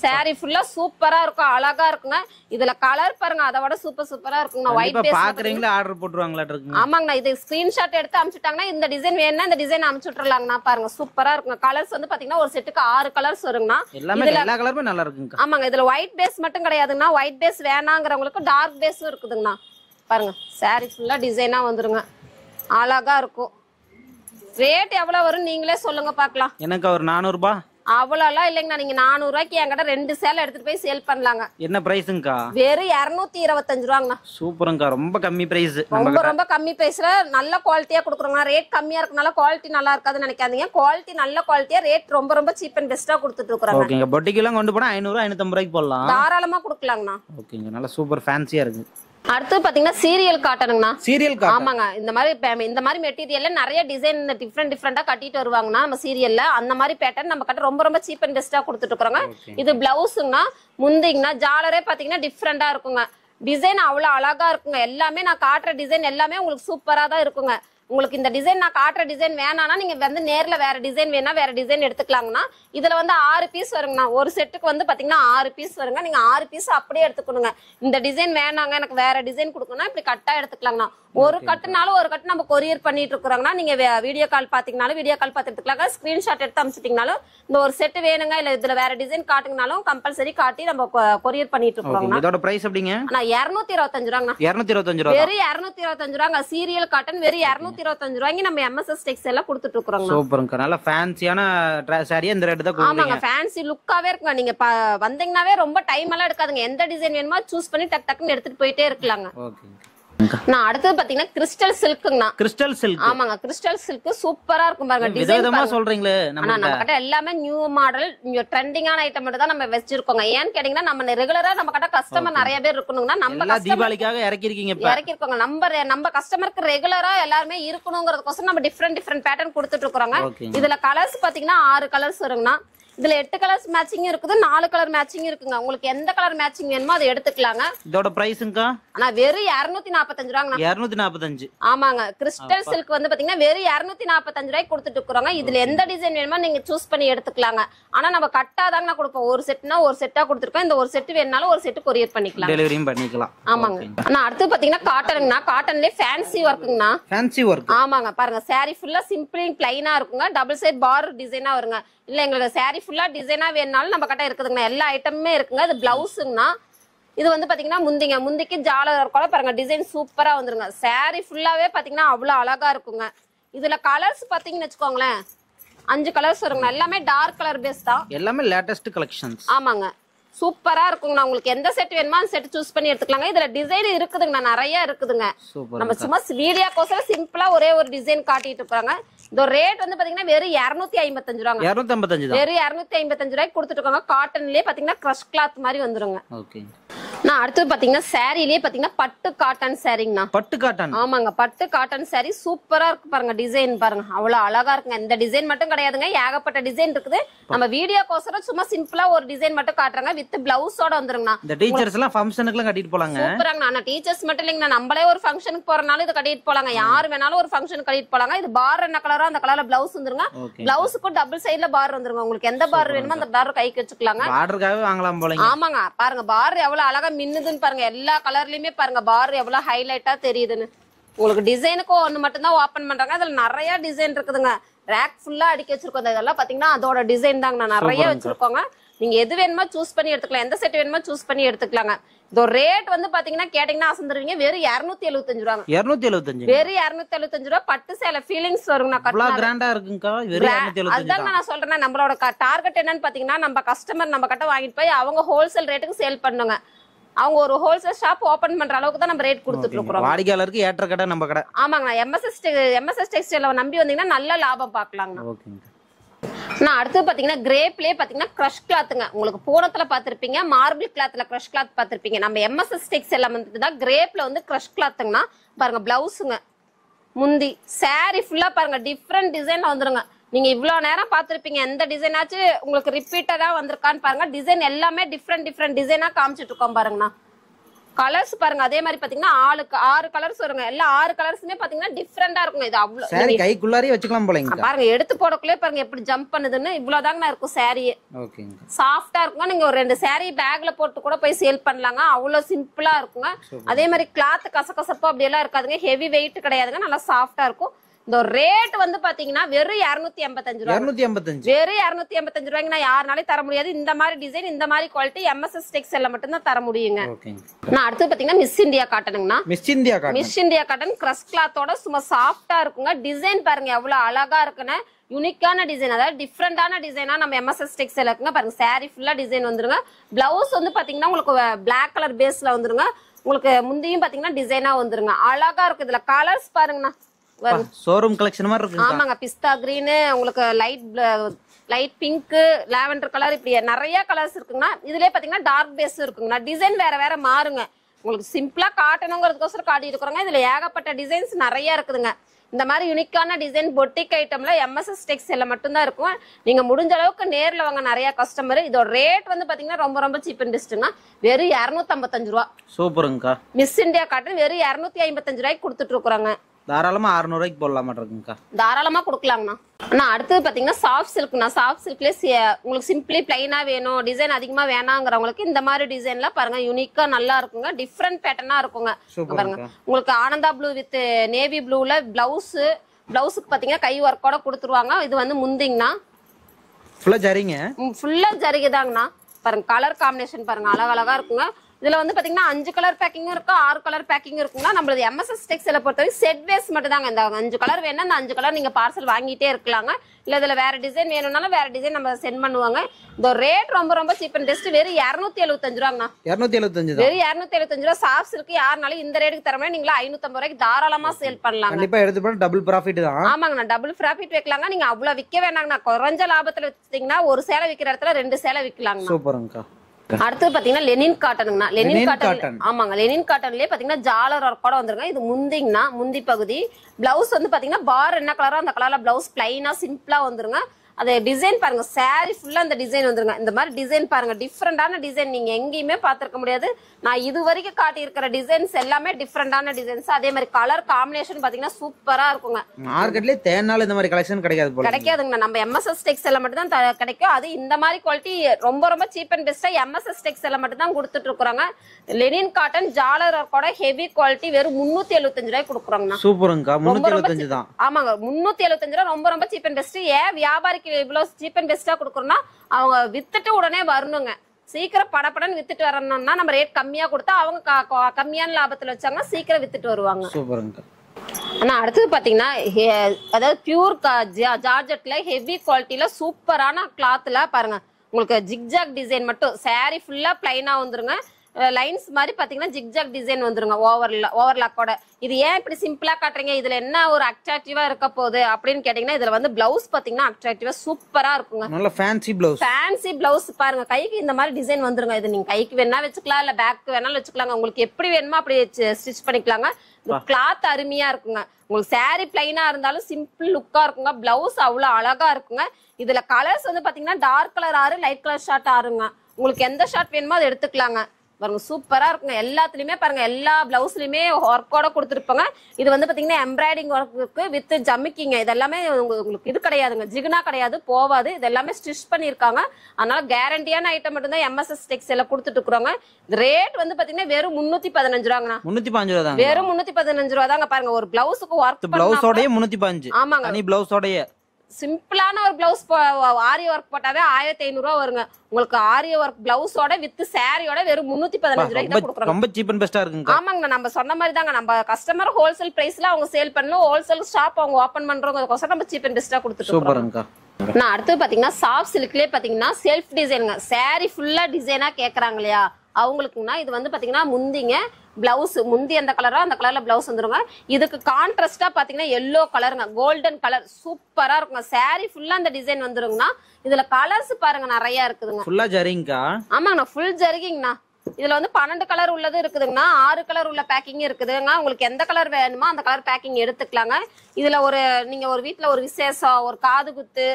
S2: saree ஃபுல்லா சூப்பரா இருக்கும் அழகா இருக்குங்க. இதுல கலர் பாருங்க அதை விட சூப்பர் சூப்பரா இருக்குங்க ஒயிட் பேஸ்
S1: பாக்குறீங்களா ஆர்டர் போட்டுருவாங்களாட்டு இருக்குங்க.
S2: ஆமாங்கண்ணா இது ஸ்கிரீன்ஷாட் எடுத்து அனுப்பிச்சுட்டாங்கன்னா இந்த டிசைன் வேணும்னா இந்த டிசைன் அனுப்பிச்சு விட்டுறலாங்கண்ணா பாருங்க சூப்பரா இருக்குங்க. கலர்ஸ் வந்து பாத்தீங்கன்னா ஒரு செட்டுக்கு ஆறு கலர்ஸ் வருங்கண்ணா.
S1: எல்லாமே எல்லா கலருமே நல்லா இருக்குங்கக்கா.
S2: ஆமாங்க இதுல ஒயிட் பேஸ் மட்டும் கிடையாதுங்கண்ணா. ஒயிட் பேஸ் வேணாங்கிறவங்களுக்கு டார்க் பேஸும் இருக்குதுங்கண்ணா. பாருங்க saree ஃபுல்லா டிசைனா வந்துருங்க. அழகா இருக்கும். ரேட் எவ்வளவு வரும் நீங்களே சொல்லுங்க பார்க்கலாம்
S1: எனக்கு ஒரு நானூறு ரூபாய்
S2: அவ்வளோலாம் இல்லைங்கண்ணா நீங்க நானூறு ரூபாய்க்கு என்கிட்ட ரெண்டு சேலை எடுத்துட்டு போய் சேல் பண்ணலாங்க.
S1: என்ன பிரைஸுங்கக்கா
S2: வெறும் இருநூத்தி இருபத்தஞ்சு ரூபாங்கண்ணா.
S1: சூப்பருங்கக்கா ரொம்ப கம்மி பிரைஸ்
S2: ரொம்ப ரொம்ப கம்மி பிரைஸ்ல நல்ல குவாலிட்டியா கொடுக்குறோங்க ரேட் கம்மியா இருக்கனால குவாலிட்டி நல்லா இருக்காதுன்னு நினைக்காதீங்க. குவாலிட்டி நல்ல குவாலிட்டியா ரேட் ரொம்ப ரொம்ப சீப் அண்ட் பெஸ்டா கொடுத்துட்டு இருக்கிறாங்க
S1: ஓகேங்க பொட்டிக்கு எல்லாம் கொண்டு போனா ஐநூறு ஐநூத்தம்பது ரூபாய்க்கு போடலாம்.
S2: தாராளமா கொடுக்கலாங்கண்ணா.
S1: ஓகேங்க நல்லா சூப்பர் ஃபேன்சியா இருக்கு.
S2: அடுத்து பாத்தீங்கன்னா சீரியல் காட்டனுங்கண்ணா
S1: சீரியல்
S2: ஆமாங்க. இந்த மாதிரி இந்த மாதிரி மெட்டீரியல்ல நிறைய டிசைன் டிஃப்ரெண்ட் டிஃப்ரெண்டா கட்டிட்டு வருவாங்கன்னா நம்ம சீரியல்ல அந்த மாதிரி பேட்டர்ன் நம்ம கிட்ட ரொம்ப ரொம்ப சீப் அண்ட் பெஸ்டா கொடுத்துட்டு இருக்கிறோங்க. இது பிளவுஸுங்கண்ணா முந்திங்கண்ணா ஜாலரே பாத்தீங்கன்னா டிஃப்ரெண்டா இருக்குங்க. டிசைன் அவ்வளவு அழகா இருக்குங்க. எல்லாமே நான் காட்டுற டிசைன் எல்லாமே உங்களுக்கு சூப்பரா தான் இருக்குங்க. உங்களுக்கு இந்த டிசைன் நான் காட்டுற டிசைன் வேணாம்னா நீங்க வந்து நேர்ல வேற டிசைன் வேணா வேற டிசைன் எடுத்துக்கலாங்கண்ணா. இதுல வந்து ஆறு பீஸ் வருங்கண்ணா. ஒரு செட்டுக்கு வந்து பாத்தீங்கன்னா ஆறு பீஸ் வருங்க. நீங்க ஆறு பீஸ் அப்படியே எடுத்துக்கணுங்க. இந்த டிசைன் வேணாங்க எனக்கு வேற டிசைன் கொடுக்கணும்னா இப்படி கட்டா எடுத்துக்கலாங்கண்ணா. ஒரு கட்டுனாலும் ஒரு கட்டு நம்ம கொரியர் பண்ணிட்டு இருக்கிறோங்கன்னா நீங்க வீடியோ கால் பாத்தீங்கனாலும் வீடியோ கால் பார்த்து எடுத்துக்கலாங்க ஸ்கிரீன்ஷாட் எடுத்து அனுப்பிச்சிட்டீங்கனாலும் இந்த ஒரு செட் வேணுங்க இல்ல இதுல வேற டிசைன் காட்டுங்கனாலும் கம்பல்சரி காட்டி நம்ம கொரியர் பண்ணிட்டு
S1: ஓகேங்க இதோட பிரைஸ் எப்படிங்க?
S2: ஆனா இருநூத்தி இருபத்தஞ்சு ரூபாங்கண்ணா.
S1: இருநூத்தி இருபத்தஞ்சு ரூபா
S2: வெறும் இருநூத்தி இருபத்தஞ்சு ரூபாங்க. சீரியல் காட்டன் வெறும் இருநூத்தி இருபத்தஞ்சு ரூபாய்க்கு நம்ம எம்எஸ்எஸ் டெக்ஸ்டைல கொடுத்துட்டு இருக்கிறோங்க.
S1: சூப்பருங்கக்கா. நல்லா ஃபேன்சியான சாரியா இந்த ரேட்டு தான்
S2: ஆமாங்க ஃபேன்சி லுக்காவே இருக்குங்க. நீங்க வந்தீங்கன்னாவே ரொம்ப டைம் எல்லாம் எடுக்காதுங்க. எந்த டிசைன் வேணுமோ சூஸ் பண்ணி டக் டக்குன்னு எடுத்துட்டு போயிட்டே இருக்கலாங்க.
S1: ஓகேங்க.
S2: நான் அடுத்தது பாத்தீங்கன்னா கிறிஸ்டல் சில்க்குங்கண்ணா
S1: கிறிஸ்டல் சில்க்
S2: ஆமாங்க கிறிஸ்டல் சில்க் சூப்பரா இருக்கும் பாருங்க
S1: விதவிதமா சொல்றீங்களே நம்ம
S2: கிட்ட எல்லாமே நியூ மாடல் ட்ரெண்டிங்கான ஐட்டம் மட்டும் தான் நம்ம வச்சிருக்கோங்க. ஏன்னு கேட்டீங்கன்னா நம்ம ரெகுலரா நம்ம கிட்ட கஸ்டமர் நிறைய பேர் இருக்கணும்னா நம்ம
S1: தீபாவளிக்காக இறக்கிருக்கீங்க இப்ப.
S2: இறக்கிருக்கோங்க நம்ம நம்ம கஸ்டமருக்கு ரெகுலரா எல்லாருமே இருக்கணுங்கிறதுக்கோசம் நம்ம டிஃப்ரெண்ட் டிஃப்ரெண்ட் பேட்டர்ன் கொடுத்துட்டு இருக்கிறோங்க.
S1: ஓகேங்க
S2: இதுல கலர்ஸ் பாத்தீங்கன்னா ஆறு கலர்ஸ் வருங்கண்ணா. இதுல எட்டு கலர்ஸ் மேட்சிங் இருக்குது நாலு கலர் மேட்சிங் இருக்குங்க. உங்களுக்கு எந்த கலர் மேட்சிங் வேணுமோ அதை எடுத்துக்கலாங்க.
S1: இதோட பிரைஸுங்கக்கா
S2: ஆனா வெறும் இருநூத்தி நாற்பத்தஞ்சு ரூபாங்க
S1: இரநூத்தி நாற்பத்தஞ்சு
S2: ஆமாங்க கிறிஸ்டல் சில்க் வந்து பாத்தீங்கன்னா வெறும் இருநூத்தி நாற்பத்தஞ்சு ரூபாய்க்கு கொடுத்துட்டு இருக்கிறோங்க. இதுல எந்த டிசைன் வேணுமோ நீங்க சூஸ் பண்ணி எடுத்துக்கலாங்க. ஆனா நம்ம கட்டாதாங்க நான் கொடுப்போம். ஒரு செட்னா ஒரு செட்டா கொடுத்துருக்கோம். இந்த ஒரு செட் வேணுனாலும் ஒரு செட்டு கொரியர் பண்ணிக்கலாம்.
S1: டெலிவரியும் பண்ணிக்கலாம்.
S2: ஆமாங்க. ஆனா அடுத்து பாத்தீங்கன்னா காட்டனுங்கண்ணா காட்டன்லயே ஃபேன்சி ஒர்க்குங்கண்ணா
S1: ஃபேன்சி ஒர்க்
S2: ஆமாங்க. பாருங்க. saree ஃபுல்லா சிம்பிள் பிளைனா இருக்குங்க. டபுள் சைட் பார் டிசைனா வருங்க. இல்ல எங்களுக்கு saree ஃபுல்லா டிசைனா வேணுனாலும் நம்ம கிட்ட இருக்குதுங்கண்ணா. எல்லா ஐட்டமுமே இருக்குங்க. இது பிளவுஸுங்கண்ணா இது வந்து பாத்தீங்கன்னா முந்திங்க. முந்திக்கு ஜால கூட பாருங்க டிசைன் சூப்பரா வந்துருங்க. saree ஃபுல்லாவே பாத்தீங்கன்னா அவ்வளவு அழகா இருக்குங்க. இதுல கலர்ஸ் பாத்தீங்கன்னு வச்சுக்கோங்களேன். அஞ்சு கலர்ஸ் வருங்க. எல்லாமே டார்க் கலர் பேஸ் தான்.
S1: எல்லாமே லேட்டஸ்ட் கலெக்ஷன்ஸ்
S2: ஆமாங்க. சூப்பரா இருக்குங்கண்ணா. உங்களுக்கு எந்த செட் வேணுமோ அந்த செட் சூஸ் பண்ணி எடுத்துக்கலாங்க. இதுல டிசைன் இருக்குதுங்கண்ணா. நிறைய இருக்குதுங்க. நம்ம சும்மா வீடியோக்கோசரம் சிம்பிளா ஒரே ஒரு டிசைன் காட்டிட்டு இருக்காங்க இந்த ரேட் வந்து பாத்தீங்கன்னா வெறும் இருநூத்தி ஐம்பத்தஞ்சு ரூபாங்க.
S1: இரநூத்தி ஐம்பத்தஞ்சு
S2: வெறும் இருநூத்தி ஐம்பத்தஞ்சு ரூபாய்க்கு கொடுத்துட்டு இருக்காங்க காட்டன்லயே பாத்தீங்கன்னா கிரஷ் கிளாத் மாதிரி வந்துருங்க.
S1: ஓகே
S2: நான் அடுத்து பாத்தீங்கன்னா சாரிலேயே பாத்தீங்கன்னா பட்டு காட்டன் சாரிங்கண்ணா
S1: பட்டு காட்டன்
S2: ஆமாங்க பட்டு காட்டன் saree சூப்பரா இருக்கு பாருங்க டிசைன் பாருங்க. அவ்வளவு அழகா இருக்குங்க. இந்த டிசைன் மட்டும் கிடையாதுங்க ஏகப்பட்ட டிசைன் இருக்குது. நம்ம வீடியோக்கோசரம் சும்மா சிம்பிளா ஒரு டிசைன் மட்டும் காட்டுறாங்க வித் பிளவுஸோட வந்துருங்கண்ணா.
S1: இந்த டீச்சர்ஸ் எல்லாம் ஃபங்க்ஷனுக்குலாம் கட்டிட்டு போலாங்க.
S2: சூப்பராங்க நான் டீச்சர்ஸ் மட்டும் இல்லைங்க நம்மளே ஒரு ஃபங்க்ஷனுக்கு போறனாலும் இது கட்டிட்டு போலாங்க. யார் வேணாலும் ஒரு ஃபங்க்ஷன் கட்டிட்டு போலாங்க. இது பார் என்ன கலரோ அந்த கலர்ல பிளவுஸ் வந்துருங்க.
S1: ஓகே.
S2: பிளவுஸுக்கும் டபுள் சைடுல பார் வந்துருங்க. உங்களுக்கு எந்த பார் வேணுமோ அந்த பார் கைக்கு வச்சுக்கலாங்க. ஆமாங்க பாருங்க பார் எவ்வளவு அழகா மின்னுதுன்னு பாருங்க. எல்லா கலர்லயுமே பாருங்க. பார் எவ்வளவு ஹைலைட்டா தெரியுதுன்னு. உங்களுக்கு டிசைனுக்கும் ஒண்ணு மட்டும் தான் ஓபன் பண்றாங்க. அதுல நிறைய டிசைன் இருக்குதுங்க. ரேக் ஃபுல்லா அடிக்க வச்சிருக்கோம். இதெல்லாம் பாத்தீங்கன்னா அதோட டிசைன் தாங்க நான் நிறைய. வச்சிருக்கோங்க. நீங்க எது வேணுமோ சூஸ் பண்ணி எடுத்துக்கலாம். எந்த செட் வேணுமோ சூஸ் பண்ணி எடுத்துக்கலாங்க. இதோ ரேட் வந்து பாத்தீங்கன்னா கேட்டீங்கன்னா அசந்துருவீங்க. வெறும் இருநூத்தி எழுபத்தஞ்சு ரூபாங்க.
S1: இருநூத்தி எழுபத்தஞ்சு
S2: வெறும் இருநூத்தி எழுபத்தஞ்சு ரூபா. பட்டு சேலை ஃபீலிங்ஸ் வருங்க நான்
S1: இவ்வளவு
S2: கட்டினா
S1: கிராண்டா இருக்குங்கக்கா.
S2: அதுதான்
S1: தான்.
S2: நான் சொல்றேன். நம்மளோட டார்கெட் என்னன்னு பாத்தீங்கன்னா நம்ம கஸ்டமர் நம்ம கிட்ட வாங்கிட்டு போய் அவங்க ஹோல்சேல் ரேட்டுக்கு சேல் பண்ணுங்க. அவங்க ஒரு ஹோல்சேல் ஷாப் ஓபன் பண்ற அளவுக்கு தான் நம்ம ரேட் கொடுத்துட்டு இருக்கிறோம்
S1: வாடிக்கையாளருக்கு ஏற்ற கடை நம்ம கடை.
S2: ஆமாங்கண்ணா. எம்எஸ்எஸ் எம்எஸ்எஸ் டெக்ஸ்டைல நம்பி வந்தீங்கன்னா நல்ல லாபம் பார்க்கலாங்கண்ணா.
S1: ஓகேங்க.
S2: நான் அடுத்து பாத்தீங்கன்னா கிரேப்லயே பாத்தீங்கன்னா கிரஷ் கிளாத்துங்க உங்களுக்கு பூனத்துல பாத்திருப்பீங்க மார்பிள் கிளாத்ல கிரஷ் கிளாத் பாத்திருப்பீங்க நம்ம எம்எஸ்எஸ் டெக்ஸ் எல்லாம் வந்துட்டு தான் கிரேப்ல வந்து கிரஷ் கிளாத்துங்கன்னா பாருங்க பிளவுஸுங்க முந்தி saree ஃபுல்லா பாருங்க டிஃப்ரெண்ட் டிசைன்ல வந்துருங்க. நீங்க இவ்வளவு நேரம் பார்த்திருப்பீங்க. எந்த டிசைனாச்சும் உங்களுக்கு ரிப்பீட்டடா வந்திருக்கான்னு பாருங்க. டிசைன் எல்லாமே டிஃப்ரெண்ட் டிஃப்ரெண்ட் டிசைனா காமிச்சிட்டு இருக்கோம் பாருங்கண்ணா. கலர்ஸ் பாருங்க. அதே மாதிரி பாத்தீங்கன்னா ஆளுக்கு ஆறு கலர்ஸ் வருங்க. எல்லா ஆறு கலர்ஸுமே பாத்தீங்கன்னா டிஃப்ரெண்டா இருக்கும் இது அவ்வளவு
S1: சாரி கைக்குள்ளாரே வச்சுக்கலாம் போலங்க
S2: பாருங்க. எடுத்து போடக்குள்ளே பாருங்க எப்படி ஜம்ப் பண்ணுதுன்னு. இவ்வளவுதாங்க இருக்கும் சாரியே
S1: ஓகேங்க.
S2: சாஃப்டா இருக்குங்க. நீங்க ஒரு ரெண்டு saree பேக்ல போட்டு கூட போய் சேல் பண்ணலாங்க. அவ்வளவு சிம்பிளா இருக்குங்க. அதே மாதிரி கிளாத் கசகசப்பு அப்படி எல்லாம் இருக்காதுங்க. ஹெவி வெயிட் கிடையாதுங்க. நல்லா சாஃப்டா இருக்கும். இந்த ரேட் வந்து பாத்தீங்கன்னா வெறும் இருநூத்தி எண்பத்தஞ்சு ரூபா
S1: இருநூத்தி எண்பத்தஞ்சு.
S2: வெறும் இருநூத்தி எண்பத்தஞ்சு ரூபாய்க்கு நான் யாருனாலும் தர முடியாது. இந்த மாதிரி டிசைன் இந்த மாதிரி குவாலிட்டி எம்எஸ்எஸ் டெக்ஸ்டைல்ல மட்டும் தான் தர முடியுங்க. நான் அடுத்து பாத்தீங்கன்னா miss India காட்டனுங்கண்ணா
S1: miss India cotton
S2: miss India cotton crush கிளாத்தோட சும்மா சாஃப்டா இருக்குங்க. டிசைன் பாருங்க எவ்வளவு அழகா இருக்குன்னு. யூனிக்கான டிசைன் அதாவது டிஃப்ரெண்டான டிசைனா நம்ம எம்எஸ்எஸ் டெக்ஸ்டைல் இருக்குங்க. பாருங்க saree ஃபுல்லா டிசைன் வந்துருங்க. பிளவுஸ் வந்து பாத்தீங்கன்னா உங்களுக்கு பிளாக் கலர் பேஸ்ல வந்துருங்க. உங்களுக்கு முந்தியும் பாத்தீங்கன்னா டிசைனா வந்துருங்க. அழகா இருக்கு இதுல. கலர்ஸ் பாருங்கண்ணா.
S1: ஷோரூம் கலெக்ஷன் மாதிரி இருக்குங்க.
S2: ஆமாங்க பிஸ்தா கிரீனு உங்களுக்கு light light pink lavender colour இப்படி நிறைய கலர்ஸ் இருக்குங்கண்ணா. இதுலயே பாத்தீங்கன்னா டார்க் பேஸ் இருக்குங்கண்ணா. டிசைன் வேற வேற மாறுங்க. உங்களுக்கு சிம்பிளா காட்டணுங்கிறதுக்கோசரம் காட்டி இருக்கிறோங்க. இதுல ஏகப்பட்ட டிசைன்ஸ் நிறைய இருக்குதுங்க. இந்த மாதிரி யூனிக்கான டிசைன் பொட்டிக் ஐட்டம்ல எம்எஸ்எஸ் டெக்ஸ்டைல மட்டும்தான் இருக்கும். நீங்க முடிஞ்ச அளவுக்கு நேர்ல வாங்க நிறைய கஸ்டமர் இதோட ரேட் வந்து பாத்தீங்கன்னா ரொம்ப ரொம்ப சீப் அண்ட் பெஸ்ட்டுங்க வெறும் இரநூத்தம்பத்தஞ்சு ரூபா.
S1: சூப்பருங்கக்கா
S2: மிஸ் இந்தியா காட்டன் வெறும் இரநூத்தி ஐம்பத்தஞ்சு ரூபாய்க்கு கொடுத்துட்டு இருக்கிறாங்க.
S1: தாராளமா அறுநூறு ரூபாய்க்கு போடலாமா இருக்குங்கக்கா?
S2: தாராளமா கொடுக்கலாங்கண்ணா. அண்ணா அடுத்தது பாத்தீங்கன்னா சாஃப்ட் சில்க்னா சாஃப்ட் சில்க்லேயே உங்களுக்கு சிம்பிளி பிளைனா வேணும். டிசைன் அதிகமா வேணாங்கிறவங்களுக்கு இந்த மாதிரி டிசைன்ல பாருங்க யூனிக்கா நல்லா இருக்குங்க. டிஃப்ரெண்ட் பேட்டர்னா இருக்குங்க. பாருங்க. உங்களுக்கு ஆனந்தா ப்ளூ வித் நேவி ப்ளூல பிளவுஸ் பிளவுஸுக்கு பாத்தீங்கன்னா கை ஒர்க்கோட கொடுத்துருவாங்க. இது வந்து முந்திங்கண்ணா.
S1: ஃபுல்லா சரிங்க.
S2: ஃபுல்லா ஜரிகைதாங்கண்ணா பாருங்க கலர் காம்பினேஷன் பாருங்க அழகழகா இருக்குங்க. இதுல வந்து பாத்தீங்கன்னா அஞ்சு கலர் பேக்கிங்கும் இருக்கு ஆறு கலர் பேக்கிங் இருக்குங்க நம்மளது எம்எஸ்எஸ் டெக்ஸ்டைல பொறுத்தவரை செட் வேஸ் மட்டும் தாங்க இந்த அஞ்சு கலர் வேணா அந்த அஞ்சு கலர் நீங்க பார்சல் வாங்கிட்டே இருக்கலாங்க. இல்ல இதுல வேற டிசைன் வேணும்னாலும் வேற டிசைன் நம்ம சென்ட் பண்ணுவாங்க. இந்த ரேட் ரொம்ப ரொம்ப சீப் அண்ட் பெஸ்ட் வெறும் இரநூத்தி எழுபத்தஞ்சு ரூபாங்கண்ணா.
S1: இருநூத்தி எழுபத்தஞ்சு
S2: வெறும் இரநூத்தி எழுபத்தஞ்சு ரூபா சாஃப்ட் இருக்கு. யாருனாலும் இந்த ரேட்டுக்கு தர மாதிரி நீங்களா ஐநூத்தம்பது ரூபாய்க்கு தாராளமா சேல் பண்ணலாங்க.
S1: கண்டிப்பா எடுத்து போனா டபுள் ப்ராஃபிட் தான்.
S2: ஆமாங்கண்ணா டபுள் ப்ராஃபிட் வைக்கலாங்க. நீங்க அவ்வளவு விக்க வேணாங்கண்ணா. குறைஞ்ச லாபத்துல வச்சீங்கன்னா ஒரு சேலை விக்கிற இடத்துல ரெண்டு சேலை விக்கலாங்கண்ணா.
S1: சூப்பருங்கக்கா.
S2: அடுத்து பாத்தீங்கன்னா லெனின் காட்டனுங்கண்ணா. Linen
S1: cotton.
S2: ஆமாங்க லெனின் காட்டன்லயே பாத்தீங்கன்னா ஜாலர் ஒர்க்கோட வந்துருங்க இது முந்திங்கண்ணா முந்தி பகுதி. பிளவுஸ் வந்து பாத்தீங்கன்னா பார் என்ன கலரோ அந்த கலர்ல பிளவுஸ் பிளைனா சிம்பிளா வந்துருங்க அது டிசைன் பாருங்க. saree ஃபுல்லா அந்த டிசைன் வந்துருங்க. இந்த மாதிரி டிசைன் பாருங்க. டிஃப்ரெண்டான டிசைன் நீங்க எங்கேயுமே பார்த்திருக்க முடியாது. நான் இது வரைக்கும் காட்டி இருக்கிற டிசைன்ஸ் எல்லாமே டிஃப்ரெண்டான டிசைன்ஸ் அதே மாதிரி கலர் காம்பினேஷன் பாத்தீங்கன்னா சூப்பரா இருக்குங்க.
S1: மார்க்கெட்லயே தேனால இந்த மாதிரி கலெக்ஷன் கிடைக்காது போல
S2: கிடைக்காதுங்க. நம்ம எம்எஸ்எஸ் டெக்ஸ்டைல மட்டும் தான் கிடைக்கும். அது இந்த மாதிரி குவாலிட்டி ரொம்ப ரொம்ப சீப் அண்ட் பெஸ்டா எம்எஸ்எஸ் டெக்ஸ்டைல மட்டும் தான் கொடுத்துட்டு இருக்கிறாங்க. லெனின் காட்டன் ஜாலர் ஒர்க்கோட ஹெவி குவாலிட்டி வெறும் முன்னூத்தி எழுபத்தஞ்சு ரூபாய் கொடுக்குறாங்கண்ணா.
S1: சூப்பருங்கக்கா.
S2: ரொம்ப
S1: எழுபத்தஞ்சு தான்.
S2: ஆமாங்க. முன்னூத்தி எழுபத்தஞ்சு ரூபா ரொம்ப ரொம்ப சீப் அண்ட் பெஸ்ட் ஏன் வியாபாரிக்கு இவ்வளவு சீப் அண்ட் பெஸ்டா கொடுக்குறோம்னா அவங்க வித்துட்டு உடனே வரணுங்க. சீக்கிரம் படப்படன்னு வித்துட்டு வரணும்னா நம்ம ரேட் கம்மியா கொடுத்தா அவங்க கம்மியான லாபத்துல வச்சாங்கன்னா சீக்கிரம் வித்துட்டு வருவாங்க.
S1: சூப்பருங்கக்கா
S2: ஆனா அடுத்தது பாத்தீங்கன்னா அதாவது பியூர் ஜார்ஜெட்ல ஹெவி குவாலிட்டில சூப்பரான கிளாத்ல பாருங்க. உங்களுக்கு ஜிக்ஜாக் டிசைன் மட்டும் saree ஃபுல்லா பிளைனா வந்துருங்க. லைன்ஸ் மாதிரி பாத்தீங்கன்னா ஜிக்ஜாக் டிசைன் வந்துருங்க ஓவர்ல ஓவர்லாக்கோட இது ஏன் இப்படி சிம்பிளா காட்டுறீங்க? இதுல என்ன ஒரு அட்ராக்டிவா இருக்க போகுது அப்படின்னு கேட்டீங்கன்னா இதுல வந்து பிளவுஸ் பாத்தீங்கன்னா அட்ராக்டிவா சூப்பரா இருக்குங்க.
S1: நல்ல ஃபேன்சி பிளவுஸ்
S2: ஃபேன்சி பிளவுஸ் பாருங்க. கைக்கு இந்த மாதிரி டிசைன் வந்துருங்க. இது நீங்க கைக்கு வேணா வச்சுக்கலாம் இல்ல பேக் வேணாலும் வச்சுக்கலாங்க. உங்களுக்கு எப்படி வேணுமோ அப்படி ஸ்டிச் பண்ணிக்கலாங்க. கிளாத் அருமையா இருக்குங்க. உங்களுக்கு saree பிளைனா இருந்தாலும் சிம்பிள் லுக்கா இருக்குங்க. பிளவுஸ் அவ்வளவு அழகா இருக்குங்க. இதுல கலர்ஸ் வந்து பாத்தீங்கன்னா டார்க் கலர் ஆறு லைட் கலர் ஷார்ட் ஆறுங்க. உங்களுக்கு எந்த ஷார்ட் வேணுமோ அதை எடுத்துக்கலாங்க. பாருங்க சூப்பரா இருக்குங்க. எல்லாத்துலயுமே பாருங்க எல்லா பிளவுஸ்லயுமே ஒர்க்கோட கொடுத்துருப்பாங்க. இது வந்து பாத்தீங்கன்னா எம்ப்ராய்டிங் ஒர்க் இருக்கு வித் ஜமிக்கிங்க. இது எல்லாமே உங்க- உங்களுக்கு இது கிடையாதுங்க. ஜிகுனா கிடையாது போவாது. இது எல்லாமே ஸ்டிச் பண்ணிருக்காங்க அதனால கேரண்டியான ஐட்டம் மட்டும்தான் எம்எஸ்எஸ் டெக்ஸ்டைல கொடுத்துட்டு இருக்கிறோங்க ரேட் வந்து பாத்தீங்கன்னா வெறும் முன்னூத்தி பதினஞ்சு ரூபாங்கண்ணா.
S1: முன்னூத்தி ரூபா
S2: வெறும் முன்னூத்தி பதினஞ்சு ரூபா தாங்க பாருங்க. ஒரு பிளவுஸுக்கு ஒர்க்
S1: பிளவுஸோடய முன்னூத்தி பாஞ்சு
S2: ஆமாங்க.
S1: தனி பிளவுஸோடய
S2: சிம்பிளான ஒரு பிளவுஸ் ஆரி ஒர்க் போட்டாவே ஆயிரத்தி ஐநூறு ரூபா வருங்க. உங்களுக்கு ஆரி ஒர்க் பிளவுஸோட வித் சாரியோட வெறும் முன்னூத்தி பதினஞ்சு ரூபாய்க்கு தான்
S1: ரொம்ப
S2: கொடுக்குறோம்
S1: ரொம்ப சீப் அண்ட் பெஸ்டா இருக்குங்கக்கா.
S2: ஆமாங்க நம்ம சொன்ன மாதிரி தாங்க நம்ம கஸ்டமர் ஹோல்சேல் பிரைஸ்ல அவங்க சேல் பண்ணணும். ஹோல்சேல் ஷாப் அவங்க ஓபன் பண்றவங்க நம்ம சீப் அண்ட் பெஸ்டா கொடுத்துட்டு
S1: சூப்பருங்கக்கா
S2: நான் அடுத்து பாத்தீங்கன்னா சாஃப்ட் சில்க்லயே பாத்தீங்கன்னா செல்ஃப் டிசைனுங்க saree ஃபுல்லா டிசைனா கேக்குறாங்க இல்லையா? அவங்களுக்குன்னா இது வந்து பாத்தீங்கன்னா முந்திங்க பிளவுஸ் முந்தி அந்த கலரோ அந்த கலர்ல பிளவுஸ் வந்துருங்க. இதுக்கு கான்ட்ராஸ்டா பாத்தீங்கன்னா எல்லோ கலருங்க கோல்டன் கலர் சூப்பரா இருக்குங்க. Saree ஃபுல்லா அந்த டிசைன் வந்துருங்கண்ணா. இதுல கலர்ஸ் பாருங்க நிறைய இருக்குதுங்க.
S1: ஃபுல்லா
S2: ஆமாங்கண்ணா. ஃபுல் ஜருகிங்கண்ணா இதுல வந்து பன்னெண்டு கலர் உள்ளது இருக்குதுங்கண்ணா. ஆறு கலர் உள்ள பேக்கிங் இருக்குதுங்க உங்களுக்கு எந்த கலர் வேணுமோ அந்த கலர் பேக்கிங் எடுத்துக்கலாங்க. இதுல ஒரு நீங்க ஒரு வீட்ல ஒரு விசேஷம் ஒரு காது குத்து